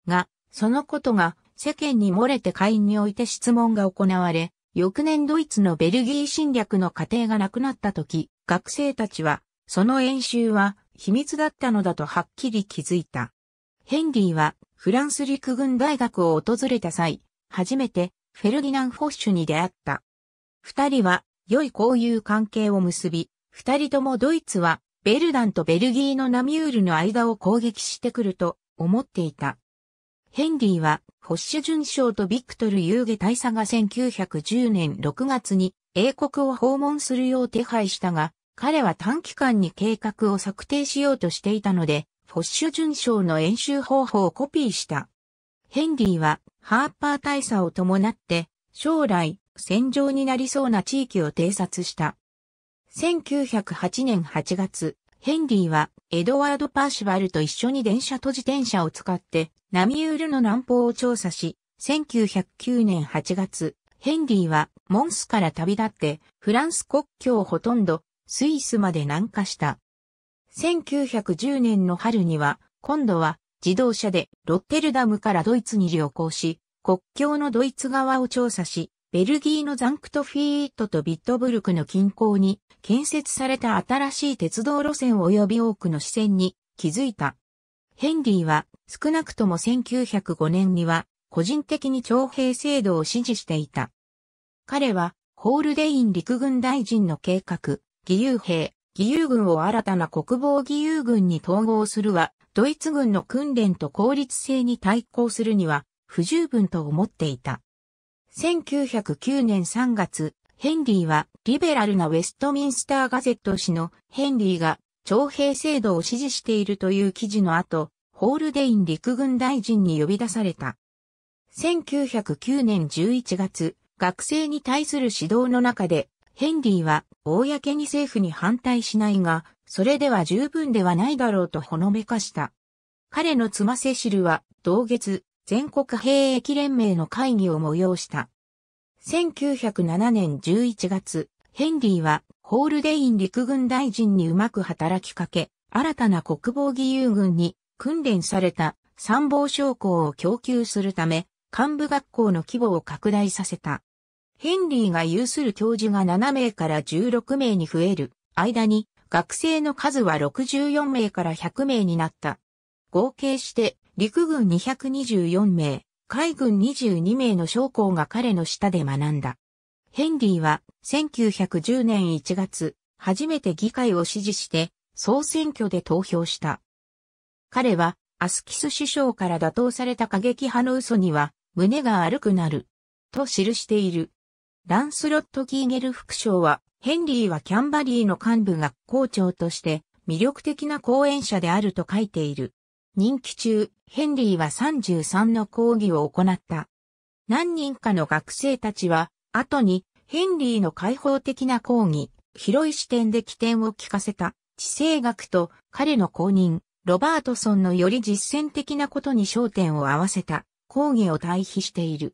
が、そのことが世間に漏れて会員において質問が行われ、翌年ドイツのベルギー侵略の過程がなくなった時、学生たちは、その演習は秘密だったのだとはっきり気づいた。ヘンリーはフランス陸軍大学を訪れた際、初めてフェルディナン・フォッシュに出会った。二人は良い交友関係を結び、二人ともドイツはベルダンとベルギーのナミュールの間を攻撃してくると思っていた。ヘンリーは、フォッシュ准将とビクトル・ユーゲ大佐が1910年6月に英国を訪問するよう手配したが、彼は短期間に計画を策定しようとしていたので、フォッシュ准将の演習方法をコピーした。ヘンリーは、ハーパー大佐を伴って、将来、戦場になりそうな地域を偵察した。1908年8月、ヘンリーはエドワード・パーシバルと一緒に電車と自転車を使ってナミュールの南方を調査し、1909年8月、ヘンリーはモンスから旅立ってフランス国境をほとんどスイスまで南下した。1910年の春には今度は自動車でロッテルダムからドイツに旅行し、国境のドイツ側を調査し、ベルギーのザンクトフィートとビットブルクの近郊に建設された新しい鉄道路線及び多くの支線に気づいた。ヘンリーは少なくとも1905年には個人的に徴兵制度を支持していた。彼はホールデイン陸軍大臣の計画、義勇兵、義勇軍を新たな国防義勇軍に統合するは、ドイツ軍の訓練と効率性に対抗するには不十分と思っていた。1909年3月、ヘンリーはリベラルなウェストミンスターガゼット紙のヘンリーが徴兵制度を支持しているという記事の後、ホールデイン陸軍大臣に呼び出された。1909年11月、学生に対する指導の中で、ヘンリーは公に政府に反対しないが、それでは十分ではないだろうとほのめかした。彼の妻セシルは同月、全国兵役連盟の会議を催した。1907年11月、ヘンリーはホールデイン陸軍大臣にうまく働きかけ、新たな国防義勇軍に訓練された参謀将校を供給するため、幹部学校の規模を拡大させた。ヘンリーが有する教授が7名から16名に増える間に学生の数は64名から100名になった。合計して陸軍224名、海軍22名の将校が彼の下で学んだ。ヘンリーは1910年1月、初めて議会を支持して総選挙で投票した。彼はアスキス首相から打倒された過激派の嘘には、胸が悪くなる。と記している。ランスロット・キーゲル副将は、ヘンリーはキャンバリーの幹部学校長として魅力的な講演者であると書いている。任期中、ヘンリーは33の講義を行った。何人かの学生たちは、後にヘンリーの開放的な講義、広い視点で起点を聞かせた地政学と彼の公認、ロバートソンのより実践的なことに焦点を合わせた講義を対比している。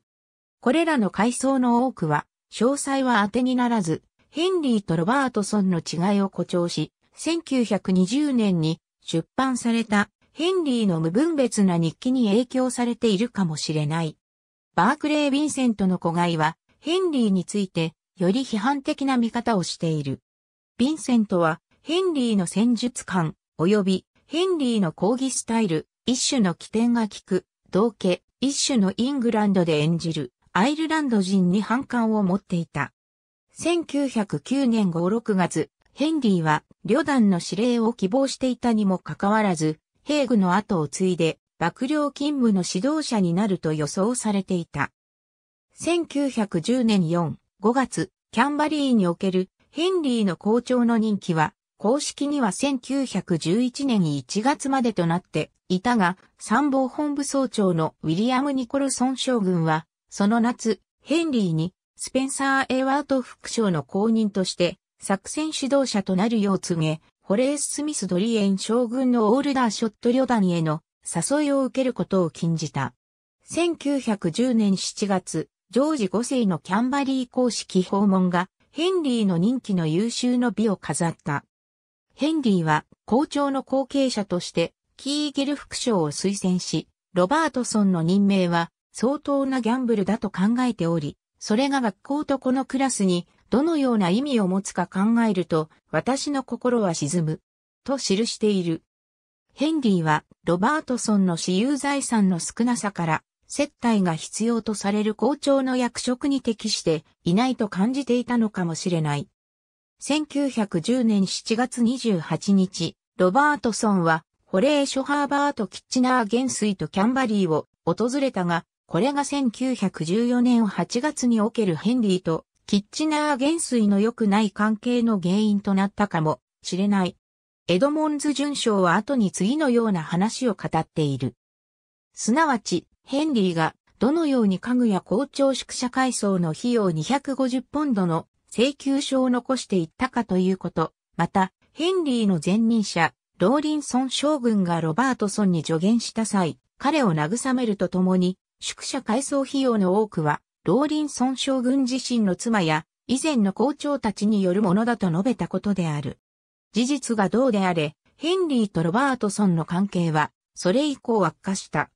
これらの階層の多くは、詳細は当てにならず、ヘンリーとロバートソンの違いを誇張し、1920年に出版されたヘンリーの無分別な日記に影響されているかもしれない。バークレー・ヴィンセントの子飼いは、ヘンリーについて、より批判的な見方をしている。ヴィンセントは、ヘンリーの戦術観、及びヘンリーの講義スタイル、一種の起点が効く、同家、一種のイングランドで演じる、アイルランド人に反感を持っていた。1909年5、6月、ヘンリーは、旅団の指令を希望していたにもかかわらず、ヘーグの後を継いで、幕僚勤務の指導者になると予想されていた。1910年4、5月、キャンバリーにおけるヘンリーの校長の任期は公式には1911年1月までとなっていたが、参謀本部総長のウィリアム・ニコルソン将軍は、その夏、ヘンリーにスペンサー・エワート副将の公認として作戦指導者となるよう告げ、ホレース・スミス・ドリエン将軍のオールダーショット旅団への誘いを受けることを禁じた。1910年7月、ジョージ5世のキャンバリー公式訪問がヘンリーの任期の優秀の美を飾った。ヘンリーは校長の後継者としてキーゲル副将を推薦し、ロバートソンの任命は相当なギャンブルだと考えており、それが学校とこのクラスにどのような意味を持つか考えると私の心は沈む。と記している。ヘンリーはロバートソンの私有財産の少なさから接待が必要とされる校長の役職に適していないと感じていたのかもしれない。1910年7月28日、ロバートソンは、ホレーショハーバート・キッチナー元帥とキャンバリーを訪れたが、これが1914年8月におけるヘンリーとキッチナー元帥の良くない関係の原因となったかもしれない。エドモンズ准将は後に次のような話を語っている。すなわち、ヘンリーがどのように家具や校長宿舎改装の費用250ポンドの請求書を残していったかということ、また、ヘンリーの前任者、ローリンソン将軍がロバートソンに助言した際、彼を慰めるとともに、宿舎改装費用の多くは、ローリンソン将軍自身の妻や、以前の校長たちによるものだと述べたことである。事実がどうであれ、ヘンリーとロバートソンの関係は、それ以降悪化した。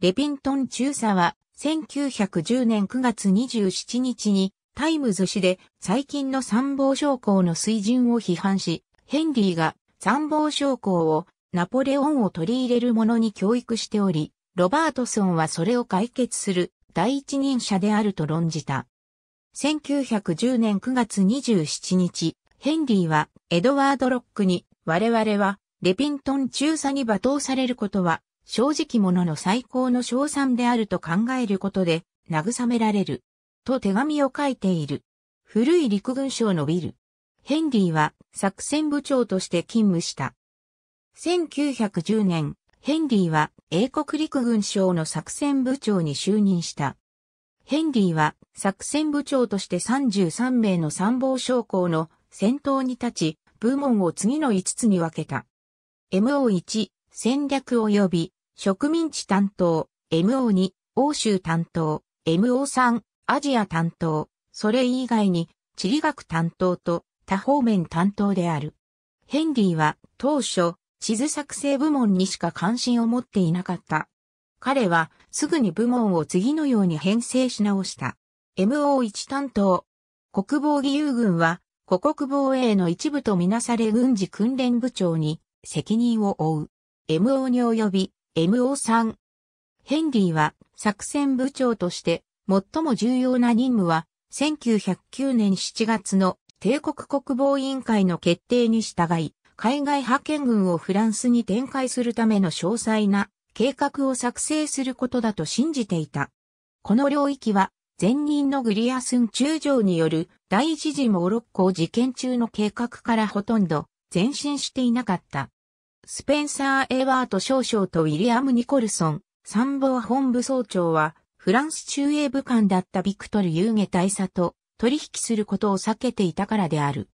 レピントン中佐は、1910年9月27日にタイムズ紙で最近の参謀将校の水準を批判し、ヘンリーが参謀将校をナポレオンを取り入れるものに教育しており、ロバートソンはそれを解決する第一人者であると論じた。1910年9月27日、ヘンリーはエドワード・ロックに我々はレピントン中佐に罵倒されることは正直者の最高の賞賛であると考えることで慰められる。と手紙を書いている。古い陸軍省のビル。ヘンリーは作戦部長として勤務した。1910年、ヘンリーは英国陸軍省の作戦部長に就任した。ヘンリーは作戦部長として33名の参謀将校の先頭に立ち、部門を次の5つに分けた。MO1、戦略及び植民地担当、MO2、欧州担当、MO3、アジア担当、それ以外に地理学担当と多方面担当である。ヘンリーは当初地図作成部門にしか関心を持っていなかった。彼はすぐに部門を次のように編成し直した。MO1 担当。国防義勇軍は古国防衛の一部とみなされ軍事訓練部長に責任を負う。MO2 及び MO3。ヘンリーは作戦部長として最も重要な任務は、1909年7月の帝国国防委員会の決定に従い、海外派遣軍をフランスに展開するための詳細な計画を作成することだと信じていた。この領域は前任のグリアスン中将による第一次モロッコ事件中の計画からほとんど前進していなかった。スペンサー・エワート少将とウィリアム・ニコルソン、参謀本部総長はフランス中英部官だったビクトル・ユーゲ大佐と取引することを避けていたからである。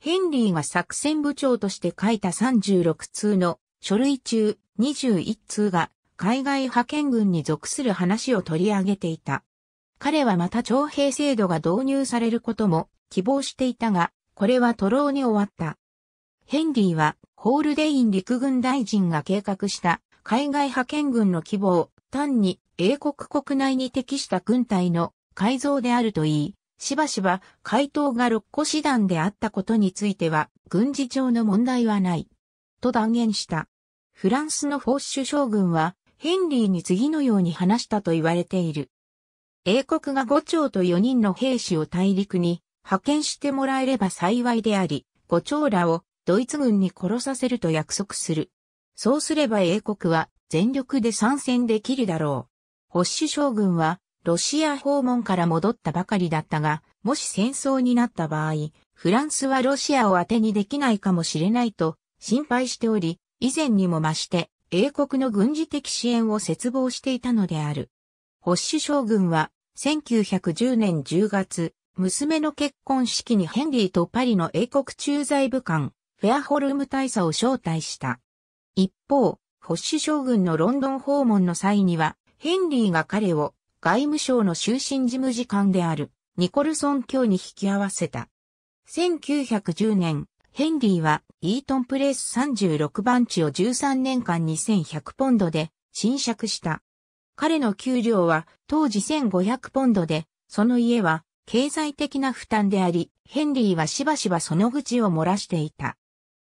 ヘンリーが作戦部長として書いた36通の書類中21通が海外派遣軍に属する話を取り上げていた。彼はまた徴兵制度が導入されることも希望していたが、これは徒労に終わった。ヘンリーは、ホールデイン陸軍大臣が計画した海外派遣軍の規模を単に英国国内に適した軍隊の改造であると言い、しばしば回答が六個師団であったことについては軍事上の問題はない。と断言した。フランスのフォッシュ将軍はヘンリーに次のように話したと言われている。英国が5丁と4人の兵士を大陸に派遣してもらえれば幸いであり、5丁らをドイツ軍に殺させると約束する。そうすれば英国は全力で参戦できるだろう。保守将軍はロシア訪問から戻ったばかりだったが、もし戦争になった場合、フランスはロシアを当てにできないかもしれないと心配しており、以前にも増して英国の軍事的支援を切望していたのである。保守将軍は1910年10月、娘の結婚式にヘンリーとパリの英国駐在武官、フェアホルム大佐を招待した。一方、保守将軍のロンドン訪問の際には、ヘンリーが彼を外務省の終身事務次官であるニコルソン卿に引き合わせた。1910年、ヘンリーはイートンプレイス36番地を13年間2100ポンドで侵釈した。彼の給料は当時1500ポンドで、その家は経済的な負担であり、ヘンリーはしばしばその口を漏らしていた。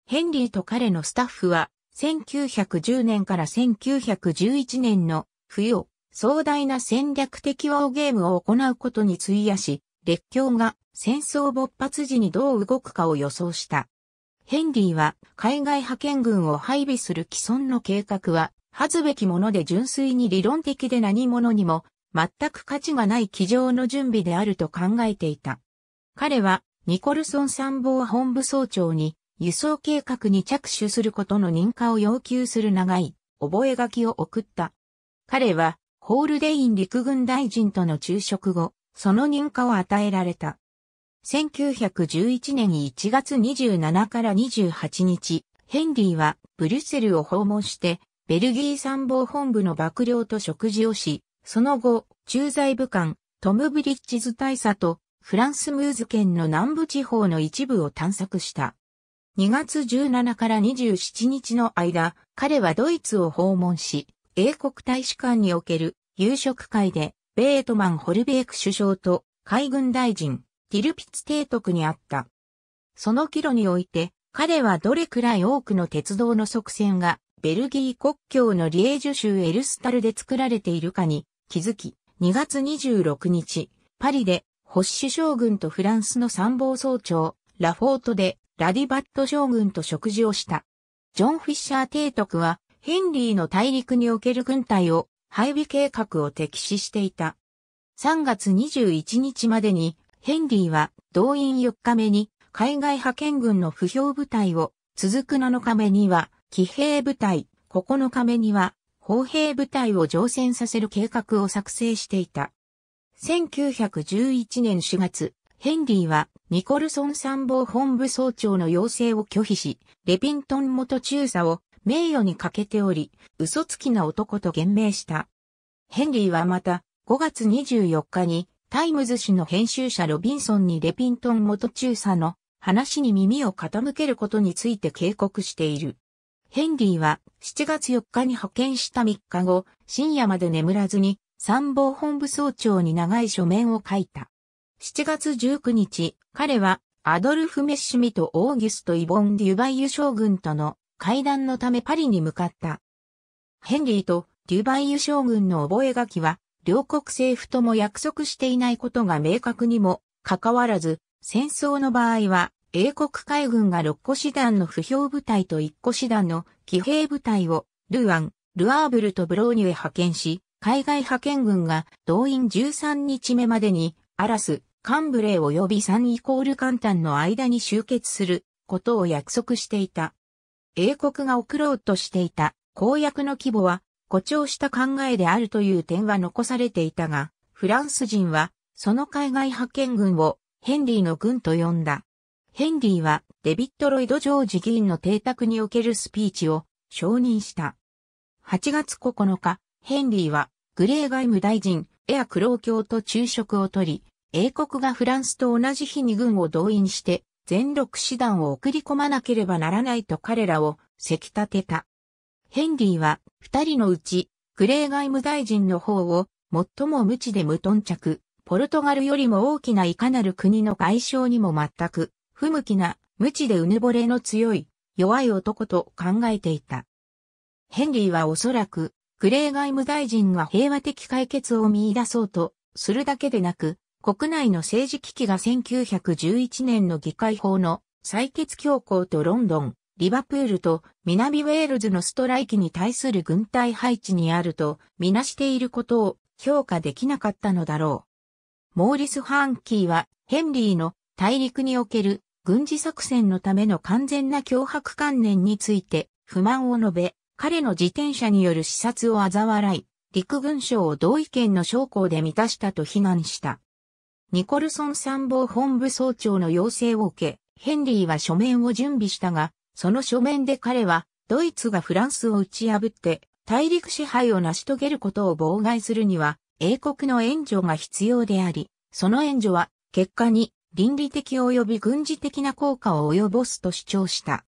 ヘンリーと彼のスタッフは、1910年から1911年の冬を壮大な戦略的ワーゲームを行うことに費やし、列強が戦争勃発時にどう動くかを予想した。ヘンリーは海外派遣軍を配備する既存の計画は恥ずべきもので純粋に理論的で何者にも全く価値がない机上の準備であると考えていた。彼はニコルソン参謀本部総長に輸送計画に着手することの認可を要求する長い覚書を送った。彼はホールデイン陸軍大臣との昼食後、その認可を与えられた。1911年1月27から28日、ヘンリーはブリュッセルを訪問してベルギー参謀本部の幕僚と食事をし、その後、駐在武官、トム・ブリッジズ大佐とフランスムーズ県の南部地方の一部を探索した。2月17から27日の間、彼はドイツを訪問し、英国大使館における夕食会で、ベートマン・ホルベーク首相と海軍大臣、ティルピッツ提督に会った。その帰路において、彼はどれくらい多くの鉄道の側線がベルギー国境のリエージュ州エルスタルで作られているかに気づき、2月26日、パリで保守将軍とフランスの参謀総長、ラフォートでラディバット将軍と食事をした。ジョン・フィッシャー提督は、ヘンリーの大陸における軍隊を配備計画を敵視していた。3月21日までに、ヘンリーは動員4日目に海外派遣軍の不評部隊を、続く7日目には騎兵部隊、9日目には、砲兵部隊を乗船させる計画を作成していた。1911年4月、ヘンリーはニコルソン参謀本部総長の要請を拒否し、レピントン元中佐を名誉に欠けており、嘘つきな男と言明した。ヘンリーはまた、5月24日に、タイムズ紙の編集者ロビンソンにレピントン元中佐の話に耳を傾けることについて警告している。ヘンリーは7月4日に派遣した3日後、深夜まで眠らずに参謀本部総長に長い書面を書いた。7月19日、彼はアドルフ・メッシュミとオーギュスト・イボン・デュバイユ将軍との会談のためパリに向かった。ヘンリーとデュバイユ将軍の覚書は、両国政府とも約束していないことが明確にもかかわらず、戦争の場合は英国海軍が6個師団の不評部隊と1個師団の騎兵部隊をルーアン、ルアーブルとブローニュへ派遣し、海外派遣軍が動員13日目までに、アラス、カンブレー及びサンイコール簡単の間に集結することを約束していた。英国が送ろうとしていた公約の規模は誇張した考えであるという点は残されていたが、フランス人はその海外派遣軍をヘンリーの軍と呼んだ。ヘンリーはデビッド・ロイド・ジョージ議員の邸宅におけるスピーチを承認した。8月9日、ヘンリーはグレー外務大臣、エア・クロー教と昼食をとり、英国がフランスと同じ日に軍を動員して全力師団を送り込まなければならないと彼らをせき立てた。ヘンリーは二人のうちグレー外務大臣の方を最も無知で無頓着、ポルトガルよりも大きないかなる国の外相にも全く不向きな無知でうぬぼれの強い弱い男と考えていた。ヘンリーはおそらくグレー外務大臣が平和的解決を見出そうとするだけでなく、国内の政治危機が1911年の議会法の採決強行とロンドン、リバプールと南ウェールズのストライキに対する軍隊配置にあるとみなしていることを評価できなかったのだろう。モーリス・ハンキーはヘンリーの大陸における軍事作戦のための完全な脅迫観念について不満を述べ、彼の自転車による視察を嘲笑い、陸軍省を同意見の将校で満たしたと非難した。ニコルソン参謀本部総長の要請を受け、ヘンリーは書面を準備したが、その書面で彼は、ドイツがフランスを打ち破って、大陸支配を成し遂げることを妨害するには、英国の援助が必要であり、その援助は、結果に、倫理的及び軍事的な効果を及ぼすと主張した。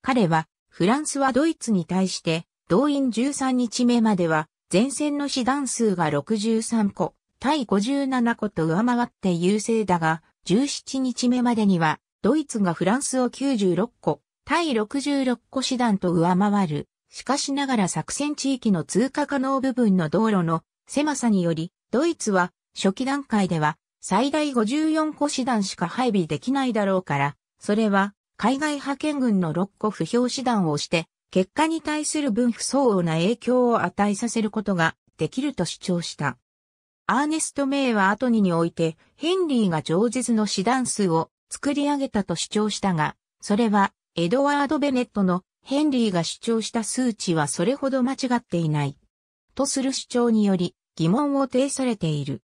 彼は、フランスはドイツに対して、動員13日目までは、前線の師団数が63個、対57個と上回って優勢だが、17日目までには、ドイツがフランスを96個、対66個師団と上回る。しかしながら作戦地域の通過可能部分の道路の狭さにより、ドイツは初期段階では最大54個師団しか配備できないだろうから、それは海外派遣軍の6個不評師団をして、結果に対する分不相応な影響を与えさせることができると主張した。アーネスト・メイは後ににおいて、ヘンリーが上舌の師団数を作り上げたと主張したが、それは、エドワード・ベネットのヘンリーが主張した数値はそれほど間違っていない。とする主張により、疑問を呈されている。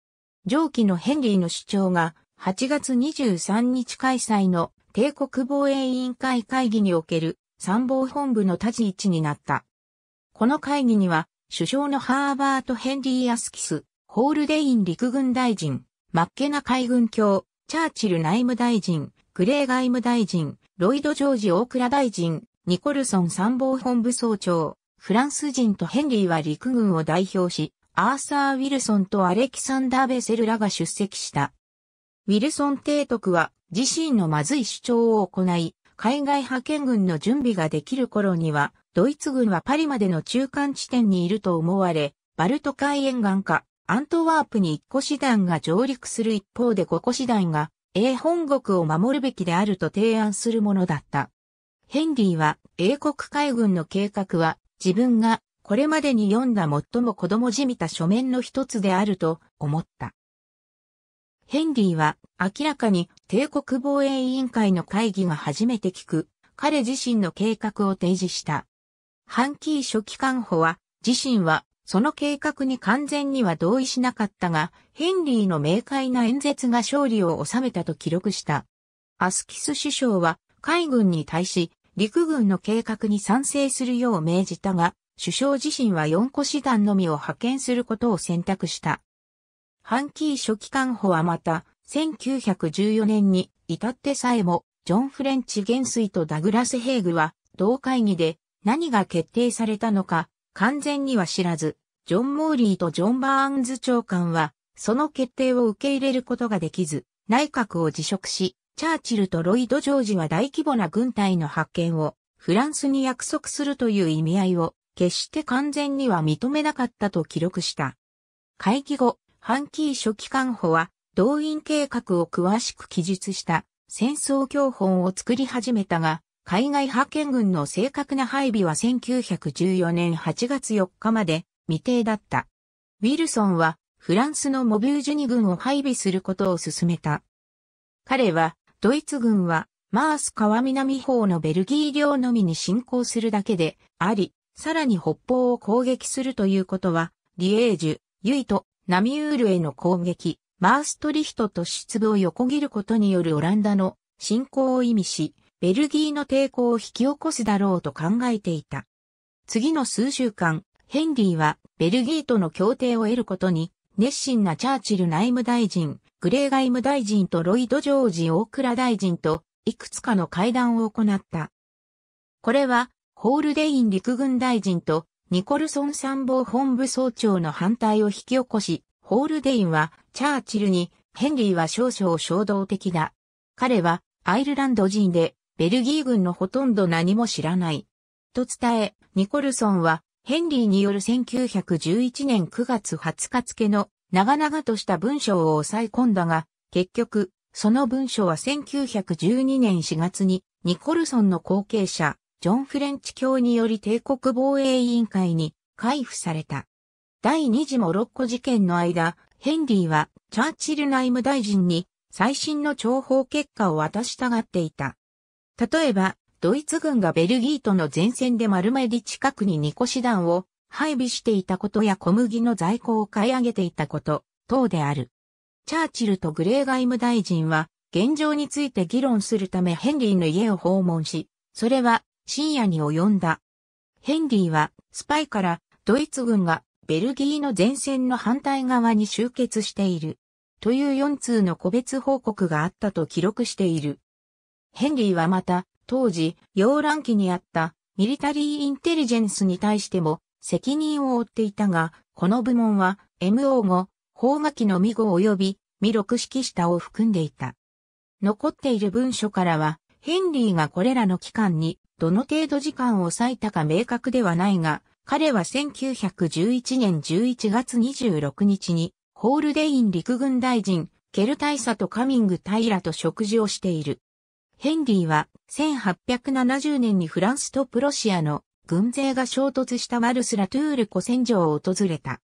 上記のヘンリーの主張が、8月23日開催の帝国防衛委員会会議における参謀本部の立ち位置になった。この会議には、首相のハーバート・ヘンリー・アスキス、ホールデイン陸軍大臣、マッケナ海軍卿、チャーチル内務大臣、グレー外務大臣、ロイド・ジョージ・大倉大臣、ニコルソン参謀本部総長、フランス人とヘンリーは陸軍を代表し、アーサー・ウィルソンとアレキサンダー・ベセルらが出席した。ウィルソン提督は自身のまずい主張を行い、海外派遣軍の準備ができる頃には、ドイツ軍はパリまでの中間地点にいると思われ、バルト海沿岸か、アントワープに1個師団が上陸する一方で5個師団が英本国を守るべきであると提案するものだった。ヘンリーは英国海軍の計画は自分がこれまでに読んだ最も子供じみた書面の一つであると思った。ヘンリーは明らかに帝国防衛委員会の会議が初めて聞く彼自身の計画を提示した。ハンキー書記官補は自身はその計画に完全には同意しなかったが、ヘンリーの明快な演説が勝利を収めたと記録した。アスキス首相は海軍に対し陸軍の計画に賛成するよう命じたが、首相自身は4個師団のみを派遣することを選択した。ハンキー書記官補はまた、1914年に至ってさえも、ジョン・フレンチ元帥とダグラス・ヘイグは、同会議で何が決定されたのか、完全には知らず、ジョン・モーリーとジョン・バーンズ長官は、その決定を受け入れることができず、内閣を辞職し、チャーチルとロイド・ジョージは大規模な軍隊の派遣をフランスに約束するという意味合いを決して完全には認めなかったと記録した。会議後、ハンキー書記官補は動員計画を詳しく記述した戦争教本を作り始めたが、海外派遣軍の正確な配備は1914年8月4日まで未定だった。ウィルソンはフランスのモビュージュニ軍を配備することを進めた。彼はドイツ軍はマース川南方のベルギー領のみに侵攻するだけであり、さらに北方を攻撃するということは、リエージュ、ユイト、ナミュールへの攻撃、マーストリヒトと出部を横切ることによるオランダの侵攻を意味し、ベルギーの抵抗を引き起こすだろうと考えていた。次の数週間、ヘンリーはベルギーとの協定を得ることに熱心なチャーチル内務大臣、グレー外務大臣とロイド・ジョージ・大倉大臣といくつかの会談を行った。これはホールデイン陸軍大臣とニコルソン参謀本部総長の反対を引き起こし、ホールデインはチャーチルにヘンリーは少々衝動的だ。彼はアイルランド人でベルギー軍のほとんど何も知らない。と伝え、ニコルソンはヘンリーによる1911年9月20日付の長々とした文章を抑え込んだが、結局、その文書は1912年4月にニコルソンの後継者、ジョン・フレンチ教により帝国防衛委員会に回付された。第二次モロッコ事件の間、ヘンリーはチャーチル内務大臣に最新の情報結果を渡したがっていた。例えば、ドイツ軍がベルギーとの前線で丸メディ近くにニコ師団を配備していたことや小麦の在庫を買い上げていたこと、等である。チャーチルとグレー外務大臣は現状について議論するためヘンリーの家を訪問し、それは深夜に及んだ。ヘンリーはスパイからドイツ軍がベルギーの前線の反対側に集結しているという4通の個別報告があったと記録している。ヘンリーはまた当時洋乱期にあったミリタリーインテリジェンスに対しても責任を負っていたが、この部門は MO5、法書きのミ語及び未録式下を含んでいた。残っている文書からは、ヘンリーがこれらの機関にどの程度時間を割いたか明確ではないが、彼は1911年11月26日に、ホールデイン陸軍大臣、ケル大佐とカミング平と食事をしている。ヘンリーは1870年にフランスとプロシアの軍勢が衝突したマルスラトゥール古戦場を訪れた。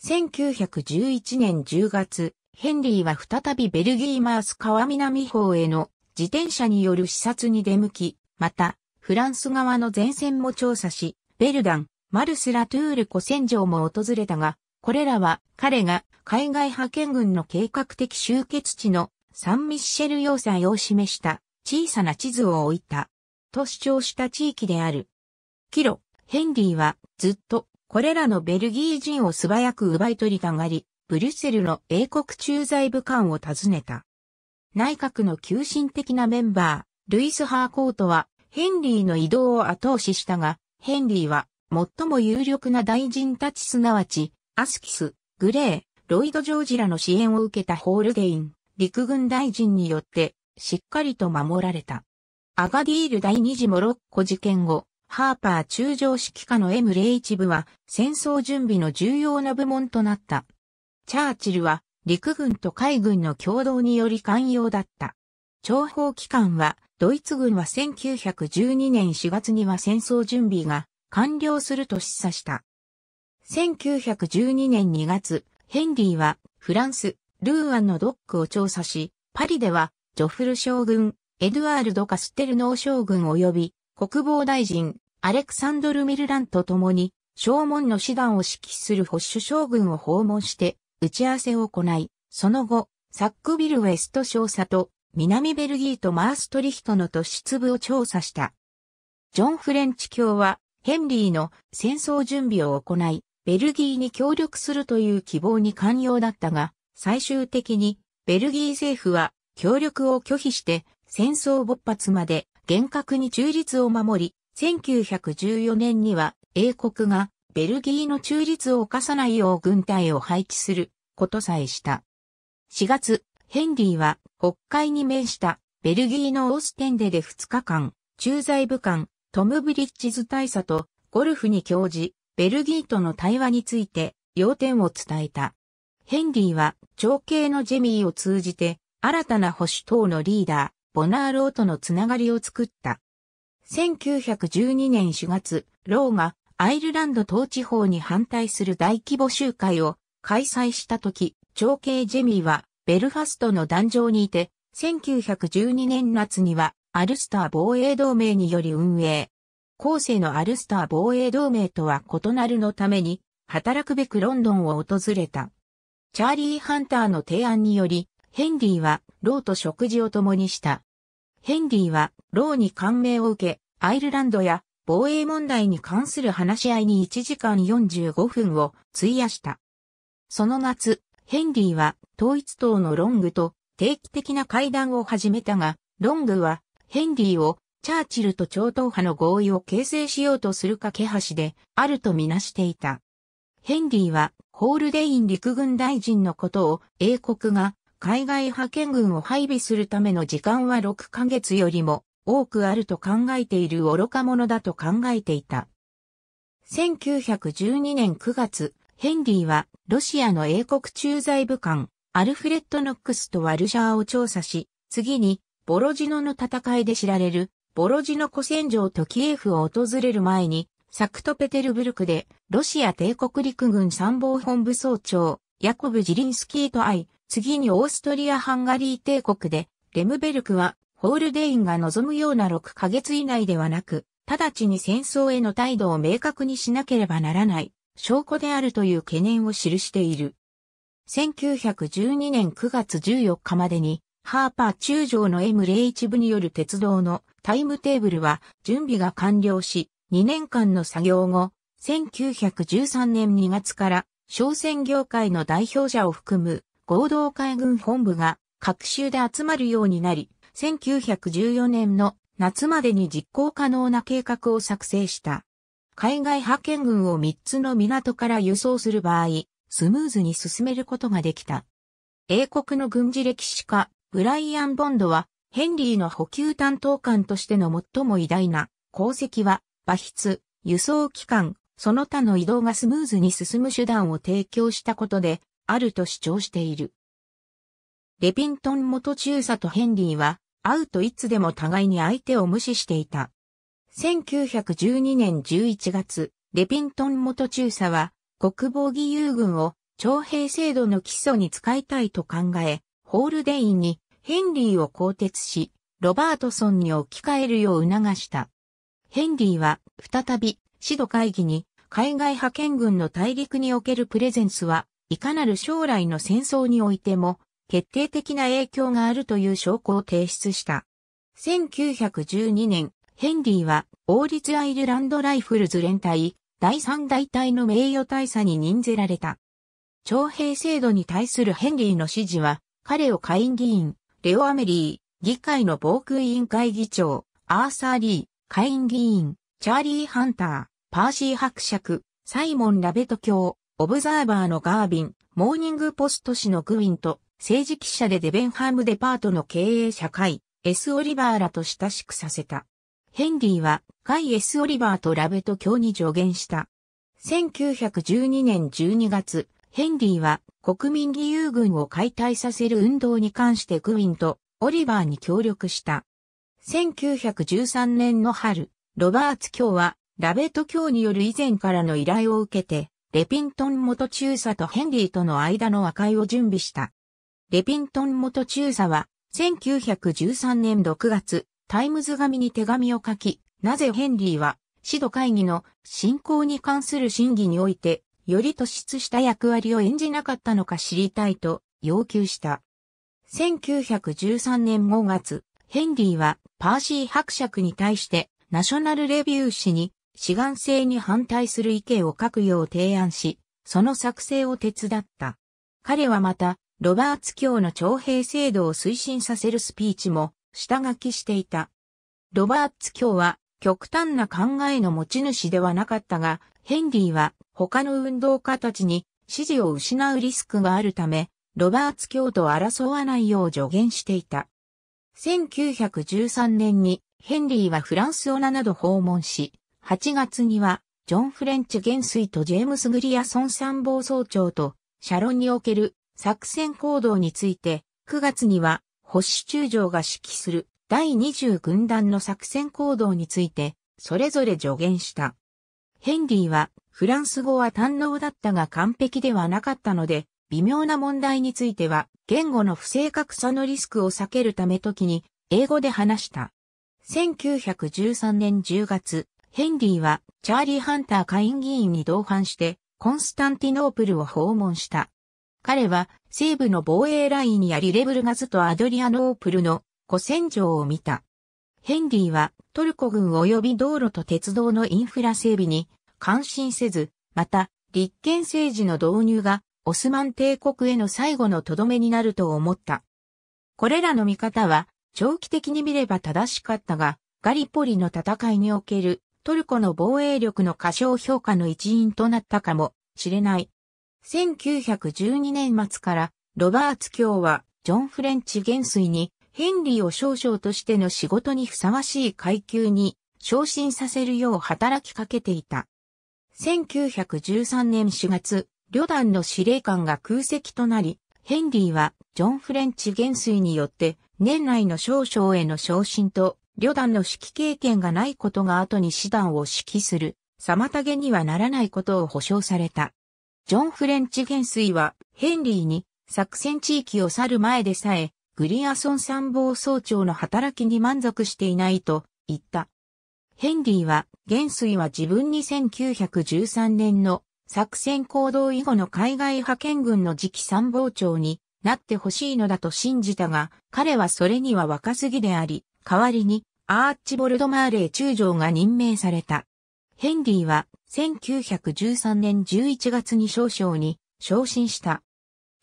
1911年10月、ヘンリーは再びベルギーマース川南方への自転車による視察に出向き、また、フランス側の前線も調査し、ベルダン、マルス・ラトゥール古戦場も訪れたが、これらは彼が海外派遣軍の計画的集結地のサンミッシェル要塞を示した小さな地図を置いたと主張した地域である。キロ、ヘンリーはずっとこれらのベルギー人を素早く奪い取りたがり、ブリュッセルの英国駐在部官を訪ねた。内閣の急進的なメンバー、ルイス・ハーコートはヘンリーの移動を後押ししたが、ヘンリーは最も有力な大臣たちすなわち、アスキス、グレー、ロイド・ジョージらの支援を受けたホールデイン、陸軍大臣によってしっかりと守られた。アガディール第二次モロッコ事件後、ハーパー中将指揮下の M01 部は戦争準備の重要な部門となった。チャーチルは陸軍と海軍の共同により寛容だった。諜報機関はドイツ軍は1912年4月には戦争準備が完了すると示唆した。1912年2月、ヘンリーはフランス、ルーアンのドックを調査し、パリではジョフル将軍、エドワールド・カステルノー将軍及び国防大臣、アレクサンドル・ミルランと共に、将門の師団を指揮する保守将軍を訪問して打ち合わせを行い、その後、サックビルウェスト少佐と南ベルギーとマーストリヒトの突出部を調査した。ジョン・フレンチ教は、ヘンリーの戦争準備を行い、ベルギーに協力するという希望に寛容だったが、最終的にベルギー政府は協力を拒否して戦争勃発まで厳格に中立を守り、1914年には英国がベルギーの中立を犯さないよう軍隊を配置することさえした。4月、ヘンリーは北海に面したベルギーのオーステンデで2日間、駐在部官トム・ブリッジズ大佐とゴルフに教示、ベルギーとの対話について要点を伝えた。ヘンリーは長兄のジェミーを通じて新たな保守党のリーダー、ボナーローとのつながりを作った。1912年4月、ローがアイルランド統治法に反対する大規模集会を開催した時、長兄ジェミーはベルファストの壇上にいて、1912年夏にはアルスター防衛同盟により運営。後世のアルスター防衛同盟とは異なるのために、働くべくロンドンを訪れた。チャーリー・ハンターの提案により、ヘンリーはローと食事を共にした。ヘンリーはローに感銘を受け、アイルランドや防衛問題に関する話し合いに1時間45分を費やした。その夏、ヘンリーは統一党のロングと定期的な会談を始めたが、ロングはヘンリーをチャーチルと超党派の合意を形成しようとする架け橋であるとみなしていた。ヘンリーはホールデイン陸軍大臣のことを英国が海外派遣軍を配備するための時間は6ヶ月よりも多くあると考えている愚か者だと考えていた。1912年9月、ヘンリーはロシアの英国駐在武官アルフレッド・ノックスとワルシャワを調査し、次にボロジノの戦いで知られるボロジノ古戦場とキエフを訪れる前に、サンクトペテルブルクでロシア帝国陸軍参謀本部総長ヤコブ・ジリンスキーと会い、次にオーストリア・ハンガリー帝国でレムベルクはホールデインが望むような6ヶ月以内ではなく、直ちに戦争への態度を明確にしなければならない証拠であるという懸念を記している。1912年9月14日までに、ハーパー中将の M01 部による鉄道のタイムテーブルは準備が完了し、2年間の作業後、1913年2月から商船業界の代表者を含む合同海軍本部が各州で集まるようになり、1914年の夏までに実行可能な計画を作成した。海外派遣軍を3つの港から輸送する場合、スムーズに進めることができた。英国の軍事歴史家、ブライアン・ボンドは、ヘンリーの補給担当官としての最も偉大な功績は、馬筆、輸送機関、その他の移動がスムーズに進む手段を提供したことで、あると主張している。レピントン元中佐とヘンリーは、会うといつでも互いに相手を無視していた。1912年11月、レピントン元中佐は、国防義勇軍を徴兵制度の基礎に使いたいと考え、ホールデインにヘンリーを更迭し、ロバートソンに置き換えるよう促した。ヘンリーは再び指導会議に海外派遣軍の大陸におけるプレゼンスはいかなる将来の戦争においても決定的な影響があるという証拠を提出した。1912年、ヘンリーは王立アイルランドライフルズ連隊第三大隊の名誉大佐に任ぜられた。徴兵制度に対するヘンリーの支持は、彼を下院議員、レオ・アメリー、議会の防空委員会議長、アーサー・リー、下院議員、チャーリー・ハンター、パーシー伯爵、サイモン・ラベト卿、オブザーバーのガービン、モーニングポスト紙のグウィンと、政治記者でデベンハームデパートの経営者会、エス・オリバーらと親しくさせた。ヘンリーは、ガイ・エス・オリバーとラベト教に助言した。1912年12月、ヘンリーは国民義勇軍を解体させる運動に関してグウィンとオリバーに協力した。1913年の春、ロバーツ教はラベト教による以前からの依頼を受けて、レピントン元中佐とヘンリーとの間の和解を準備した。レピントン元中佐は1913年6月、タイムズ紙に手紙を書き、なぜヘンリーは、指導会議の進行に関する審議において、より突出した役割を演じなかったのか知りたいと要求した。1913年5月、ヘンリーはパーシー伯爵に対してナショナルレビュー誌に志願制に反対する意見を書くよう提案し、その作成を手伝った。彼はまた、ロバーツ教の徴兵制度を推進させるスピーチも下書きしていた。ロバーツ教は極端な考えの持ち主ではなかったが、ヘンリーは他の運動家たちに支持を失うリスクがあるため、ロバーツ教と争わないよう助言していた。1913年にヘンリーはフランスオナなど訪問し、8月にはジョン・フレンチ元帥とジェームス・グリアソン参謀総長とシャロンにおける作戦行動について、9月には保守中将が指揮する第20軍団の作戦行動について、それぞれ助言した。ヘンリーは、フランス語は堪能だったが完璧ではなかったので、微妙な問題については、言語の不正確さのリスクを避けるため時に、英語で話した。1913年10月、ヘンリーは、チャーリー・ハンター下院議員に同伴して、コンスタンティノープルを訪問した。彼は、西部の防衛ラインにありレブルガズとアドリアノープルの古戦場を見た。ヘンリーはトルコ軍及び道路と鉄道のインフラ整備に関心せず、また立憲政治の導入がオスマン帝国への最後のとどめになると思った。これらの見方は長期的に見れば正しかったが、ガリポリの戦いにおけるトルコの防衛力の過小評価の一因となったかもしれない。1912年末からロバーツ教はジョン・フレンチ元帥にヘンリーを少将としての仕事にふさわしい階級に昇進させるよう働きかけていた。1913年4月、旅団の司令官が空席となり、ヘンリーはジョン・フレンチ元帥によって年内の少将への昇進と旅団の指揮経験がないことが後に師団を指揮する妨げにはならないことを保証された。ジョン・フレンチ元帥はヘンリーに作戦地域を去る前でさえグリアソン参謀総長の働きに満足していないと言った。ヘンリーは、元帥は自分に1913年の作戦行動以後の海外派遣軍の次期参謀長になってほしいのだと信じたが、彼はそれには若すぎであり、代わりにアーチボルド・マーレー中将が任命された。ヘンリーは1913年11月に少将に昇進した。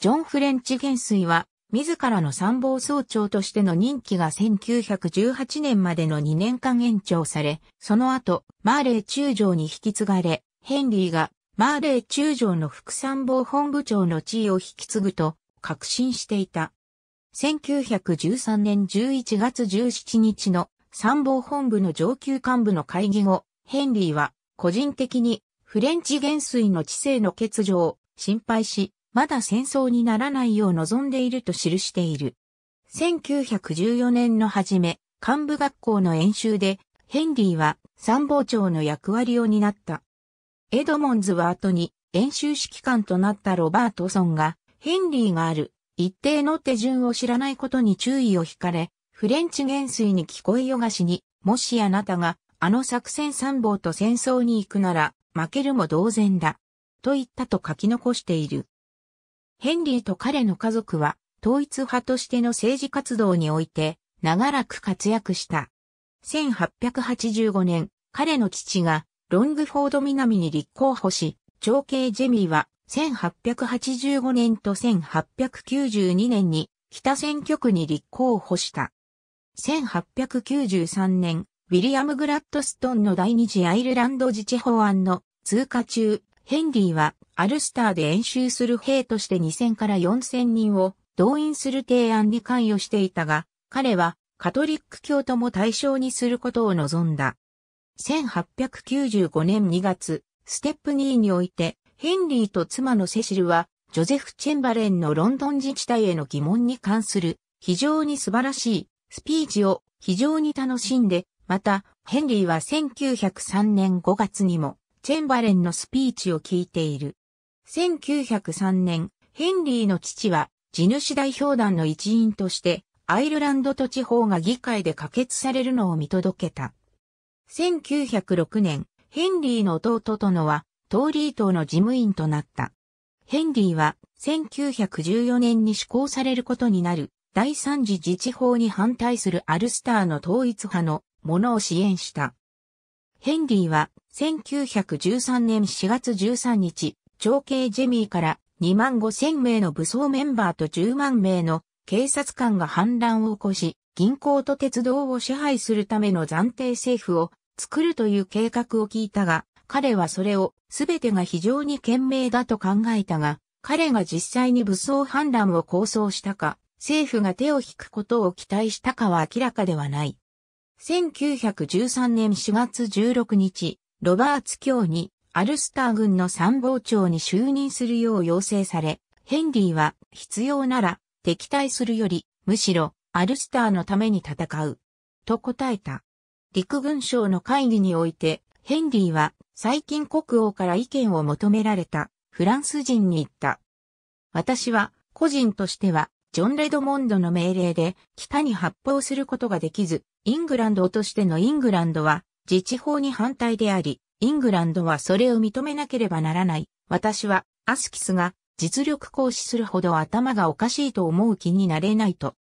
ジョン・フレンチ元帥は自らの参謀総長としての任期が1918年までの2年間延長され、その後、マーレー中将に引き継がれ、ヘンリーがマーレー中将の副参謀本部長の地位を引き継ぐと確信していた。1913年11月17日の参謀本部の上級幹部の会議後、ヘンリーは個人的にフレンチ元帥の知性の欠如を心配し、まだ戦争にならないよう望んでいると記している。1914年の初め、幹部学校の演習で、ヘンリーは参謀長の役割を担った。エドモンズは後に演習指揮官となったロバートソンが、ヘンリーがある一定の手順を知らないことに注意を惹かれ、フレンチ元帥に聞こえよがしに、もしあなたがあの作戦参謀と戦争に行くなら、負けるも同然だ。と言ったと書き残している。ヘンリーと彼の家族は統一派としての政治活動において長らく活躍した。1885年、彼の父がロングフォード南に立候補し、長兄ジェミーは1885年と1892年に北選挙区に立候補した。1893年、ウィリアム・グラッドストンの第二次アイルランド自治法案の通過中、ヘンリーはアルスターで演習する兵として2000から4000人を動員する提案に関与していたが、彼はカトリック教徒も対象にすることを望んだ。1895年2月、ステップ2において、ヘンリーと妻のセシルは、ジョゼフ・チェンバレンのロンドン自治体への疑問に関する非常に素晴らしいスピーチを非常に楽しんで、また、ヘンリーは1903年5月にもチェンバレンのスピーチを聞いている。1903年、ヘンリーの父は地主代表団の一員としてアイルランド土地法が議会で可決されるのを見届けた。1906年、ヘンリーの弟とのはトーリー党の事務員となった。ヘンリーは1914年に施行されることになる第三次自治法に反対するアルスターの統一派のものを支援した。ヘンリーは1913年4月13日、長兄ジェミーから2万5千名の武装メンバーと10万名の警察官が反乱を起こし、銀行と鉄道を支配するための暫定政府を作るという計画を聞いたが、彼はそれを全てが非常に賢明だと考えたが、彼が実際に武装反乱を構想したか、政府が手を引くことを期待したかは明らかではない。1913年4月16日、ロバーツ教にアルスター軍の参謀長に就任するよう要請され、ヘンリーは必要なら敵対するより、むしろアルスターのために戦う。と答えた。陸軍省の会議において、ヘンリーは最近国王から意見を求められたフランス人に言った。私は個人としてはジョン・レドモンドの命令で北に発砲することができず、イングランドとしてのイングランドは自治法に反対であり、イングランドはそれを認めなければならない。私はアスキスが実力行使するほど頭がおかしいと思う気になれないと。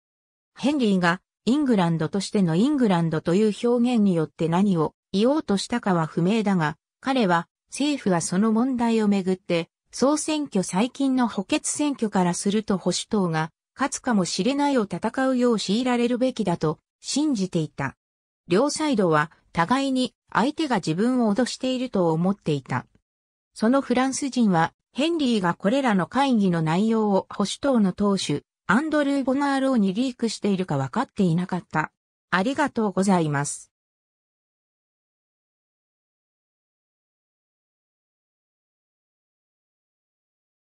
ヘンリーがイングランドとしてのイングランドという表現によって何を言おうとしたかは不明だが、彼は政府はその問題をめぐって総選挙最近の補欠選挙からすると保守党が勝つかもしれないを戦うよう強いられるべきだと信じていた。両サイドは互いに相手が自分を脅していると思っていた。そのフランス人はヘンリーがこれらの会議の内容を保守党の党首、アンドルー・ボナーローにリークしているか分かっていなかった。ありがとうございます。